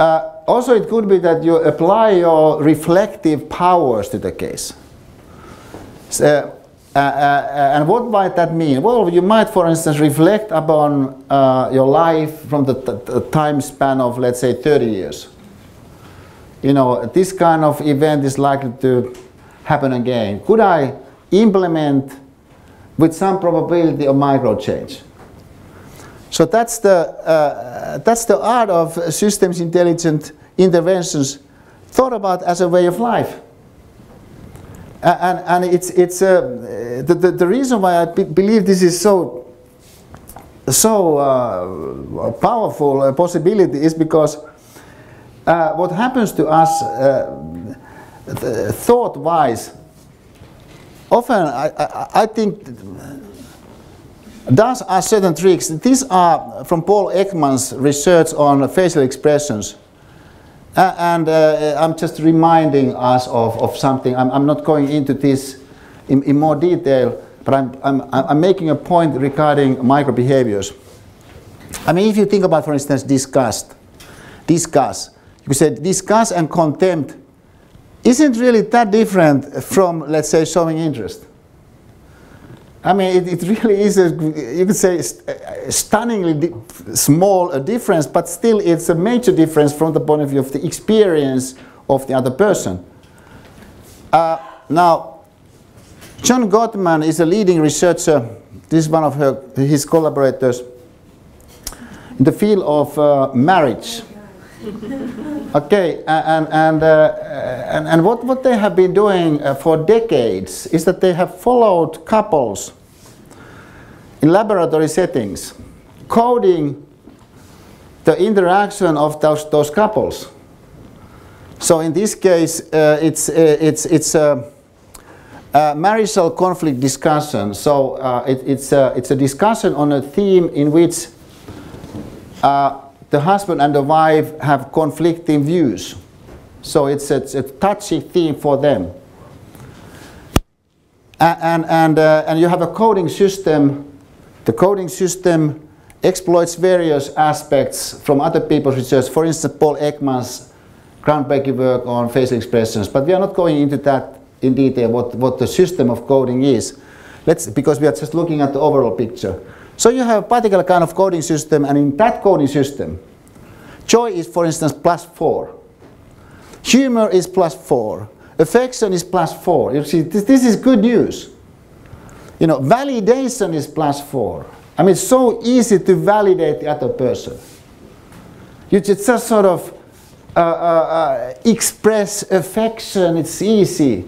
Uh, also, it could be that you apply your reflective powers to the case. So, uh, uh, and what might that mean? Well, you might, for instance, reflect upon uh, your life from the, the time span of, let's say, 30 years. You know, this kind of event is likely to happen again. Could I implement with some probability a micro change? So that's the, uh, that's the art of systems intelligent interventions thought about as a way of life. And, and it's, it's uh, the, the, the, reason why I believe this is so, so uh, powerful a possibility is because uh, what happens to us uh, thought-wise, often I, I, I think does are certain tricks. These are from Paul Ekman's research on facial expressions. Uh, and uh, I'm just reminding us of, of something. I'm, I'm not going into this in, in more detail, but I'm, I'm, I'm making a point regarding micro behaviors. I mean, if you think about, for instance, disgust, disgust, you said disgust and contempt isn't really that different from, let's say, showing interest. I mean, it, it really is, a, you could say, a stunningly di small a difference, but still it's a major difference from the point of view of the experience of the other person. Uh, now, John Gottman is a leading researcher. This is one of her, his collaborators in the field of uh, marriage. Okay, and, and, uh, and, and what, what they have been doing uh, for decades is that they have followed couples in laboratory settings, coding the interaction of those, those couples. So in this case, uh, it's, uh, it's, it's a, marital conflict discussion. So uh, it, it's, a, it's a discussion on a theme in which uh, the husband and the wife have conflicting views. So it's, it's a touchy theme for them. And, and, uh, and you have a coding system. The coding system exploits various aspects from other people's research. For instance, Paul Ekman's groundbreaking work on facial expressions. But we are not going into that in detail, what, what the system of coding is. Let's, because we are just looking at the overall picture. So you have a particular kind of coding system, and in that coding system, joy is, for instance, plus 4. Humor is plus 4. Affection is plus 4. You see, this, this is good news. You know, validation is plus 4. I mean, it's so easy to validate the other person. You just sort of uh, uh, uh, express affection, it's easy.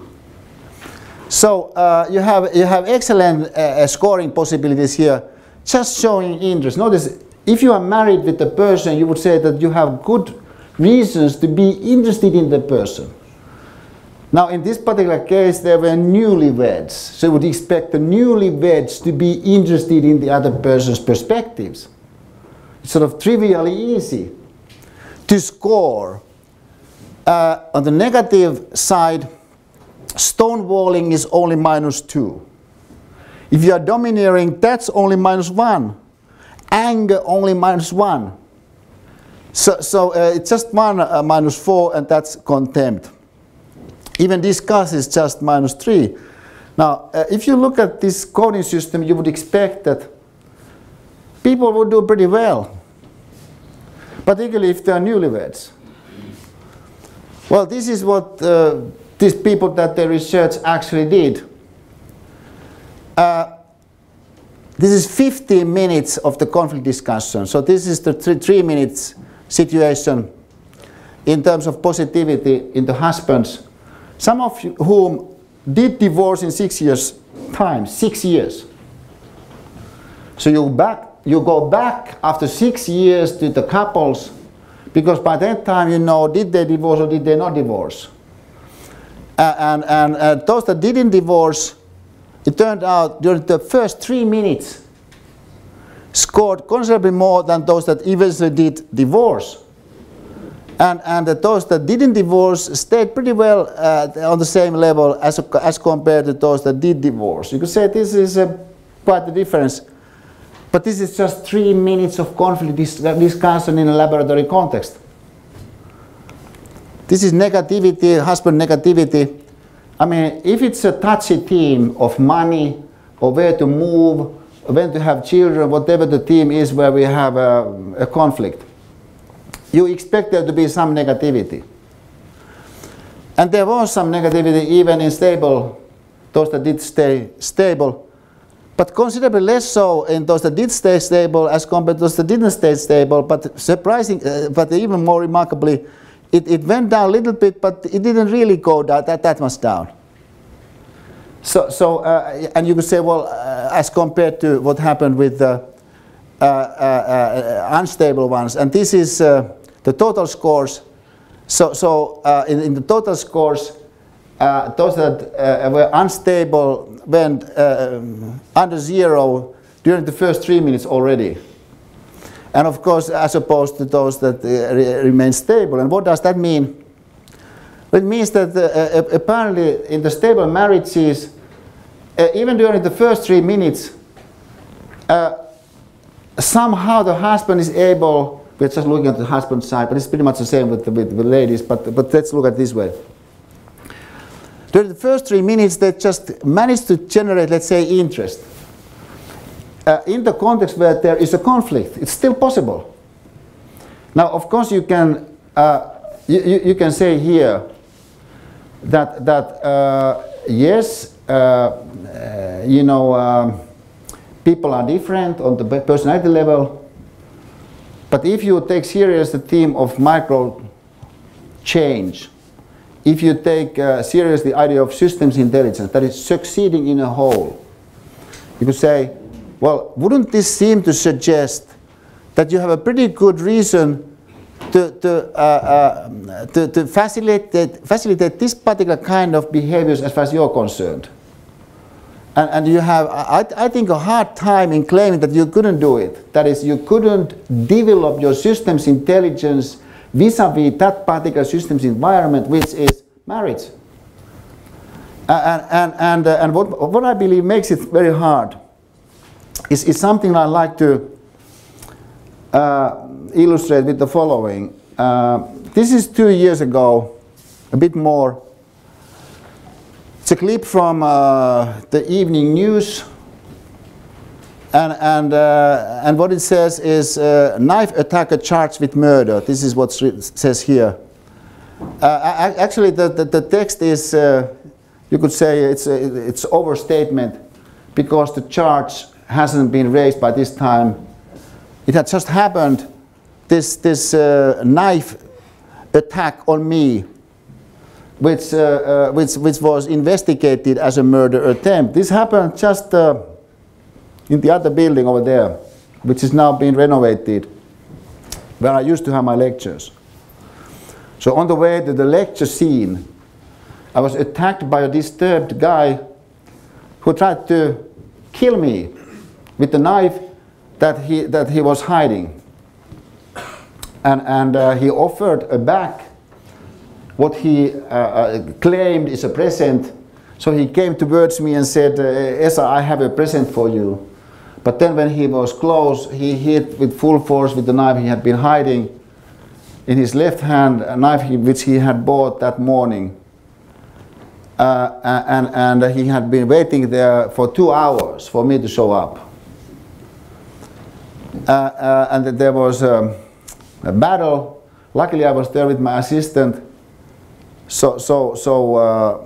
So uh, you, have, you have excellent uh, uh, scoring possibilities here, just showing interest. Notice, if you are married with a person, you would say that you have good reasons to be interested in the person. Now, in this particular case, there were newlyweds, so you would expect the newlyweds to be interested in the other person's perspectives. It's sort of trivially easy to score. Uh, on the negative side, stonewalling is only minus 2. If you are domineering, that's only minus 1. Anger, only minus 1. So, so uh, it's just 1 uh, minus 4, and that's contempt. Even disgust is just minus 3. Now, uh, if you look at this coding system, you would expect that people would do pretty well, particularly if they are newlyweds. Well, this is what uh, these people that the research actually did. Uh, this is 15 minutes of the conflict discussion. So this is the three, three minutes situation in terms of positivity in the husbands some of whom did divorce in six years time, six years. So you back, you go back after six years to the couples because by that time you know did they divorce or did they not divorce. Uh, and and uh, those that didn't divorce, it turned out during the first three minutes scored considerably more than those that eventually did divorce and, and those that didn't divorce stayed pretty well uh, on the same level as, as compared to those that did divorce. You could say this is uh, quite the difference. But this is just three minutes of conflict dis discussion in a laboratory context. This is negativity, husband negativity. I mean, if it's a touchy theme of money or where to move, when to have children, whatever the theme is where we have a, a conflict, you expect there to be some negativity. And there was some negativity even in stable, those that did stay stable, but considerably less so in those that did stay stable as compared to those that didn't stay stable, but surprising, uh, but even more remarkably, it, it went down a little bit, but it didn't really go that, that, that much down. So, so uh, and you could say, well, uh, as compared to what happened with the uh, uh, uh, unstable ones, and this is the total scores. So, so uh, in, in, the total scores, uh, those that uh, were unstable went uh, under zero during the first three minutes already. And of course, as opposed to those that uh, re remain stable. And what does that mean? It means that uh, apparently in the stable marriages, even during the first three minutes, somehow the husband is able we're just looking at the husband side, but it's pretty much the same with the, with the ladies, but, but let's look at this way. During the first three minutes, they just managed to generate, let's say, interest. Uh, in the context where there is a conflict, it's still possible. Now, of course, you can, uh, you, you, can say here that, that uh, yes, uh, uh, you know, um, people are different on the personality level, but if you take serious the theme of micro change, if you take uh, serious the idea of systems intelligence, that is succeeding in a whole, you could say, well, wouldn't this seem to suggest that you have a pretty good reason to, to, uh, uh, to, to facilitate, facilitate this particular kind of behaviors as far as you're concerned? and, and you have, I, I think, a hard time in claiming that you couldn't do it. That is, you couldn't develop your systems intelligence vis-a-vis -vis that particular systems environment, which is marriage. And, and, and, uh, and what, what I believe makes it very hard is, is something I like to uh, illustrate with the following. Uh, this is two years ago, a bit more, it's a clip from uh, the evening news. And, and, uh, and what it says is uh, knife attacker charged with murder. This is what says here. Uh, actually, the, the, the, text is, you could say it's, it's overstatement because the charge hasn't been raised by this time. It had just happened, this, this uh, knife attack on me, which, uh, uh, which, which was investigated as a murder attempt. This happened just uh, in the other building over there, which is now being renovated, where I used to have my lectures. So on the way to the lecture scene, I was attacked by a disturbed guy who tried to kill me with the knife that he, that he was hiding. And, and uh, he offered a bag, what he uh, uh, claimed is a present. So he came towards me and said, uh, Esa, I have a present for you. But then when he was close, he hit with full force with the knife he had been hiding in his left hand, a knife which he had bought that morning. Uh, and, and he had been waiting there for two hours for me to show up. Uh, uh, and there was um, a battle. Luckily, I was there with my assistant. So, so, so uh,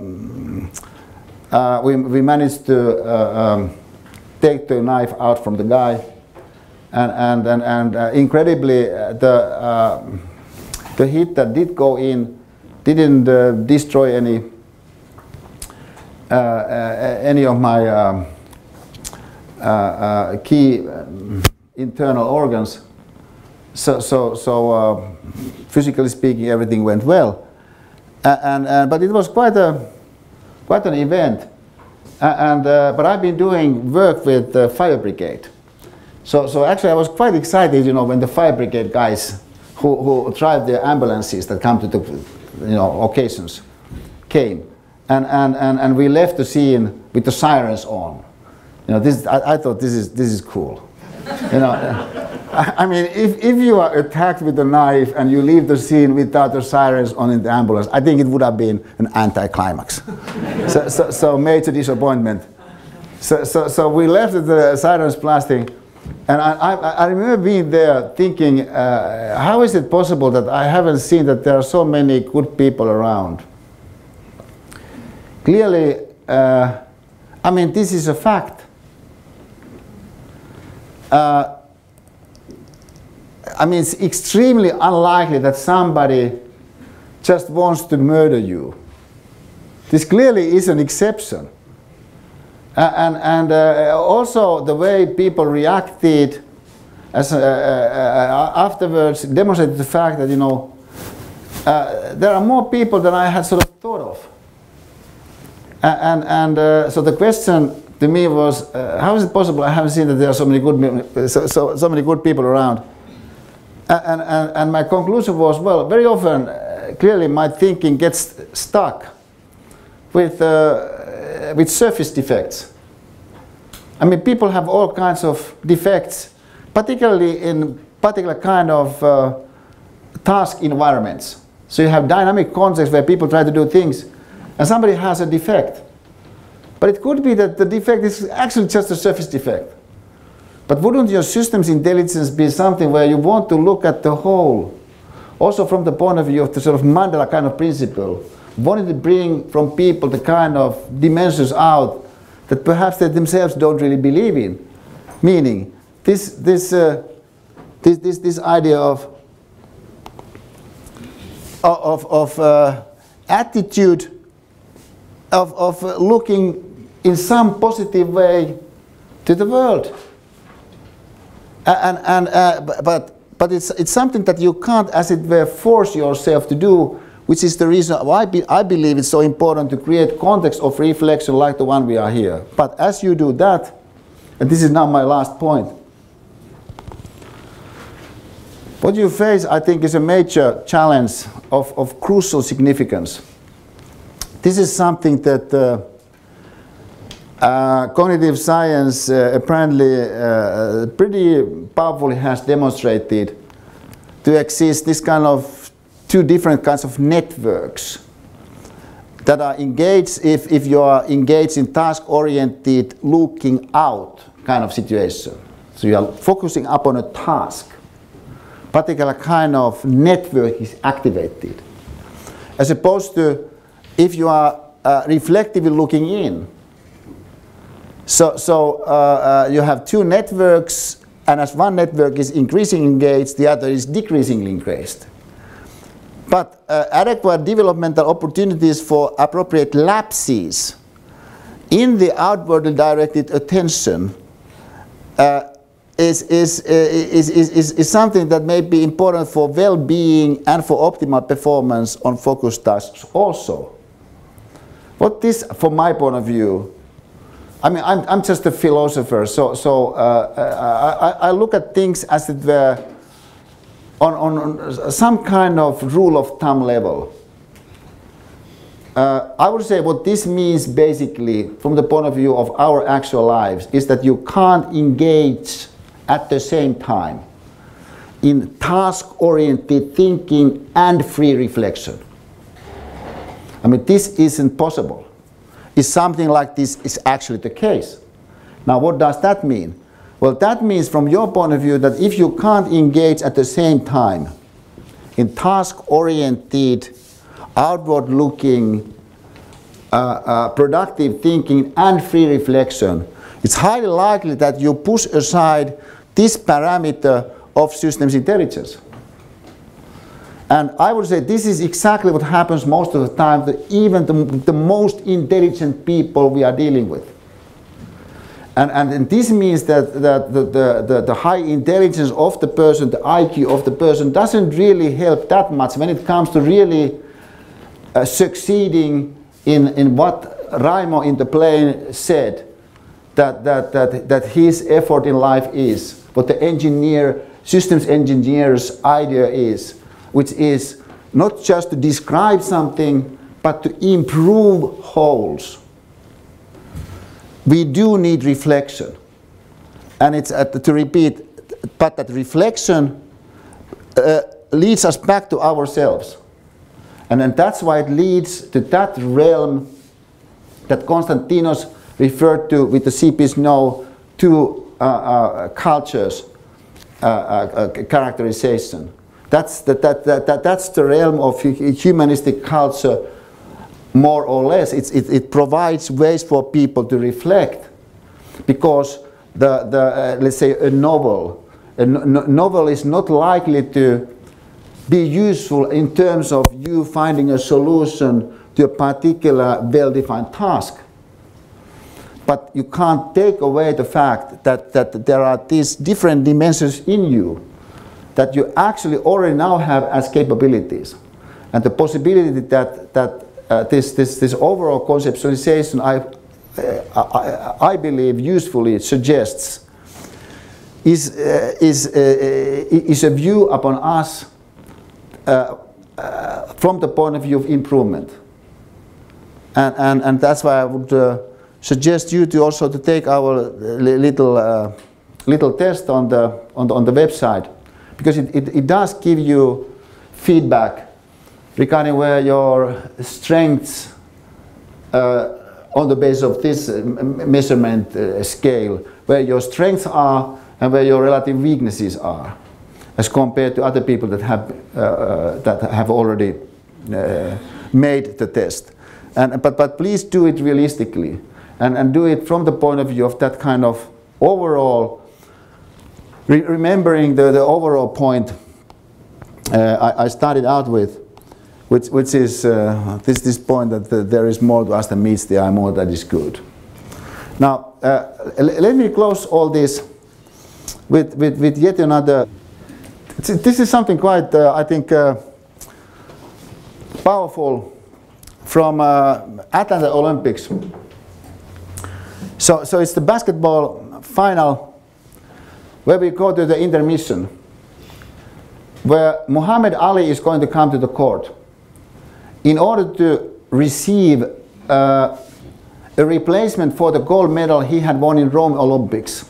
uh, we, we managed to uh, um, take the knife out from the guy. And, and, and, and incredibly, the, the hit that did go in didn't destroy any uh, uh, any of my um, uh, key internal organs. So, so, so uh, physically speaking, everything went well. and, and but it was quite a quite an event. and uh, but I've been doing work with the fire brigade. So, so actually I was quite excited, you know, when the fire brigade guys who, who drive the ambulances that come to the, you know, occasions came and, and, and, and we left the scene with the sirens on. You know, this, I, I thought this is, this is cool. You know, I, mean, if, if you are attacked with a knife and you leave the scene without the sirens on in the ambulance, I think it would have been an anticlimax. so, so, so major disappointment. So, so, so we left the sirens blasting, and I, I, I remember being there thinking, uh, how is it possible that I haven't seen that there are so many good people around? Clearly, uh, I mean, this is a fact. Uh, I mean, it's extremely unlikely that somebody just wants to murder you. This clearly is an exception. Uh, and and uh, also the way people reacted as, uh, uh, afterwards demonstrated the fact that, you know, there are more people than I had sort of thought of and and uh, so the question to me was, uh, how is it possible? I haven't seen that there are so many good, so, so, so many good people around. And, and, and my conclusion was, well, very often, uh, clearly my thinking gets stuck with, uh, with surface defects. I mean, people have all kinds of defects, particularly in particular kind of uh, task environments. So you have dynamic contexts where people try to do things and somebody has a defect. But it could be that the defect is actually just a surface defect. But wouldn't your systems intelligence be something where you want to look at the whole, also from the point of view of the sort of Mandela kind of principle, wanting to bring from people the kind of dimensions out that perhaps they themselves don't really believe in. Meaning, this, this, uh, this, this, this idea of, of, of uh, attitude of, of looking in some positive way to the world. And, and, uh, but, but it's, it's something that you can't, as it were, force yourself to do, which is the reason why I, be, I believe it's so important to create context of reflection like the one we are here. But as you do that, and this is now my last point, what you face, I think, is a major challenge of, of crucial significance. This is something that uh, uh, cognitive science uh, apparently uh, pretty powerfully has demonstrated to exist this kind of two different kinds of networks that are engaged if, if you are engaged in task-oriented looking out kind of situation. So you are focusing upon a task. Particular kind of network is activated. As opposed to if you are uh, reflectively looking in, So, so uh, uh, you have two networks, and as one network is increasingly engaged, the other is decreasingly engaged. But uh, adequate developmental opportunities for appropriate lapses in the outwardly directed attention uh, is, is, uh, is, is, is, is something that may be important for well-being and for optimal performance on focus tasks also. What this, from my point of view, I mean, I'm, I'm just a philosopher, so, so uh, I, I look at things as it were on, on some kind of rule of thumb level. Uh, I would say what this means basically from the point of view of our actual lives is that you can't engage at the same time in task-oriented thinking and free reflection. I mean, this isn't possible. Is something like this is actually the case. Now, what does that mean? Well, that means from your point of view that if you can't engage at the same time in task-oriented, outward-looking, uh, uh, productive thinking and free reflection, it's highly likely that you push aside this parameter of systems intelligence. And I would say this is exactly what happens most of the time to even the, the most intelligent people we are dealing with. And, and, and this means that, that the, the, the, the, high intelligence of the person, the IQ of the person, doesn't really help that much when it comes to really uh, succeeding in, in what Raimo in the plane said that, that, that, that his effort in life is what the engineer, systems engineer's idea is, which is not just to describe something, but to improve wholes. We do need reflection. And it's uh, to repeat, but that reflection uh, leads us back to ourselves. And then that's why it leads to that realm that Konstantinos referred to with the C.P. Snow to uh, uh, cultures uh, characterization. That's the, that, that, that, that's the realm of humanistic culture more or less. It's, it, it provides ways for people to reflect because the, the uh, let's say a novel, a no novel is not likely to be useful in terms of you finding a solution to a particular well-defined task. But you can't take away the fact that, that there are these different dimensions in you that you actually already now have as capabilities. And the possibility that, that uh, this, this, this overall conceptualization, I, uh, I, I, believe, usefully suggests is, uh, is, uh, is a view upon us uh, uh, from the point of view of improvement. And, and, and that's why I would suggest you to also to take our little uh, little test on the on the, on the website because it, it, it, does give you feedback regarding where your strengths uh, on the basis of this uh, measurement uh, scale where your strengths are and where your relative weaknesses are as compared to other people that have uh, uh, that have already made the test. And but but please do it realistically and, and do it from the point of view of that kind of overall, re remembering the, the overall point uh, I, I, started out with, which, which is uh, this, this point that the, there is more to us than meets the eye, more that is good. Now, uh, let me close all this with, with, with yet another. This is something quite, uh, I think, uh, powerful from uh, Atlanta Olympics. So, so it's the basketball final where we go to the intermission where Muhammad Ali is going to come to the court in order to receive uh, a replacement for the gold medal he had won in Rome Olympics,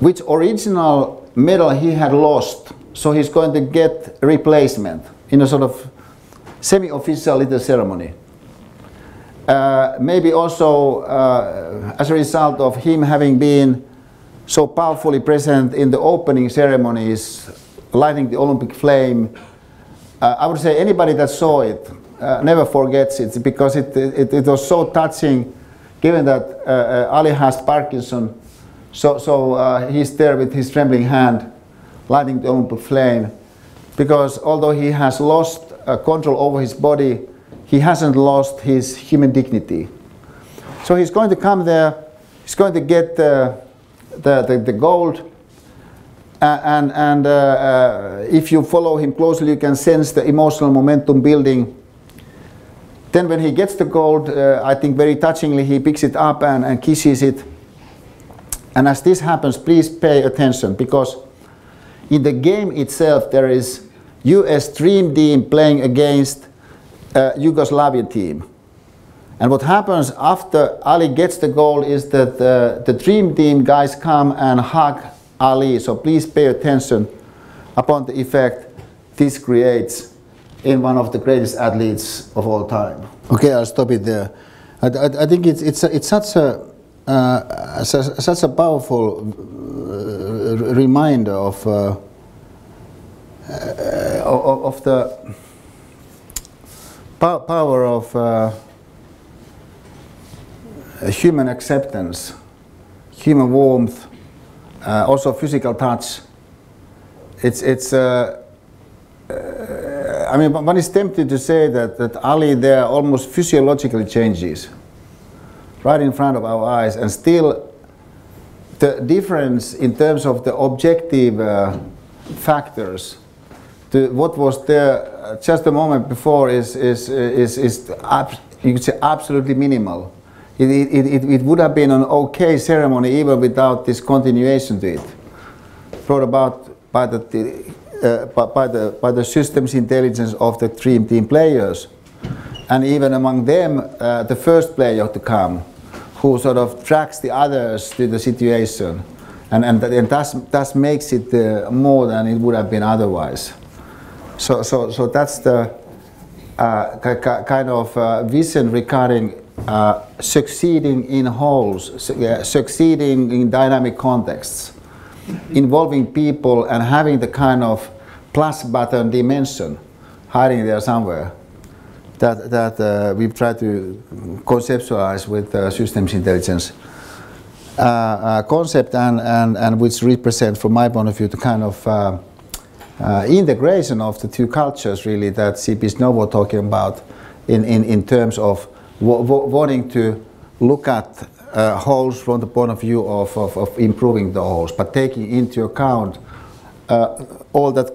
which original medal he had lost. So he's going to get replacement in a sort of semi-official little ceremony. Uh, maybe also uh, as a result of him having been so powerfully present in the opening ceremonies, lighting the Olympic flame. Uh, I would say anybody that saw it uh, never forgets it because it, it, it, was so touching given that uh, uh, Ali has Parkinson, so, so uh, he's there with his trembling hand, lighting the Olympic flame, because although he has lost uh, control over his body, he hasn't lost his human dignity. So he's going to come there, he's going to get the, the, the, gold, uh, and, and uh, uh, if you follow him closely, you can sense the emotional momentum building. Then when he gets the gold, uh, I think very touchingly, he picks it up and, and kisses it. And as this happens, please pay attention because in the game itself, there is US Dream Team playing against uh, Yugoslavian team. And what happens after Ali gets the goal is that uh, the Dream Team guys come and hug Ali. So please pay attention upon the effect this creates in one of the greatest athletes of all time. Okay, I'll stop it there. I, I, I think it's, it's, it's such a, uh, such a powerful uh, reminder of, uh, uh of, of, the power of uh, human acceptance, human warmth, uh, also physical touch. It's, it's uh, uh, I mean, one is tempted to say that, that Ali there almost physiologically changes right in front of our eyes and still the difference in terms of the objective uh, factors to what was there just a moment before is, is, is, is you could say absolutely minimal. It, it, it, it, would have been an okay ceremony even without this continuation to it, brought about by the, uh, by, the, by the systems intelligence of the Dream Team players. And even among them, uh, the first player to come, who sort of tracks the others to the situation. And, and, and thus, thus makes it uh, more than it would have been otherwise. So, so, so that's the uh, kind of uh, vision regarding uh, succeeding in wholes, su uh, succeeding in dynamic contexts, involving people and having the kind of plus button dimension hiding there somewhere that, that uh, we've tried to conceptualize with uh, systems intelligence uh, uh, concept and, and, and which represent from my point of view the kind of integration of the two cultures really that C.P. Snow was talking about in, in, in terms of wanting to look at uh, wholes from the point of view of, of, of, improving the wholes, but taking into account uh, all that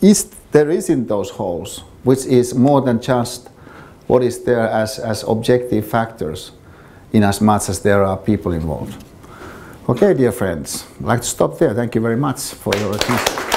is there is in those wholes, which is more than just what is there as, as objective factors in as much as there are people involved. Okay, dear friends, I'd like to stop there. Thank you very much for your attention.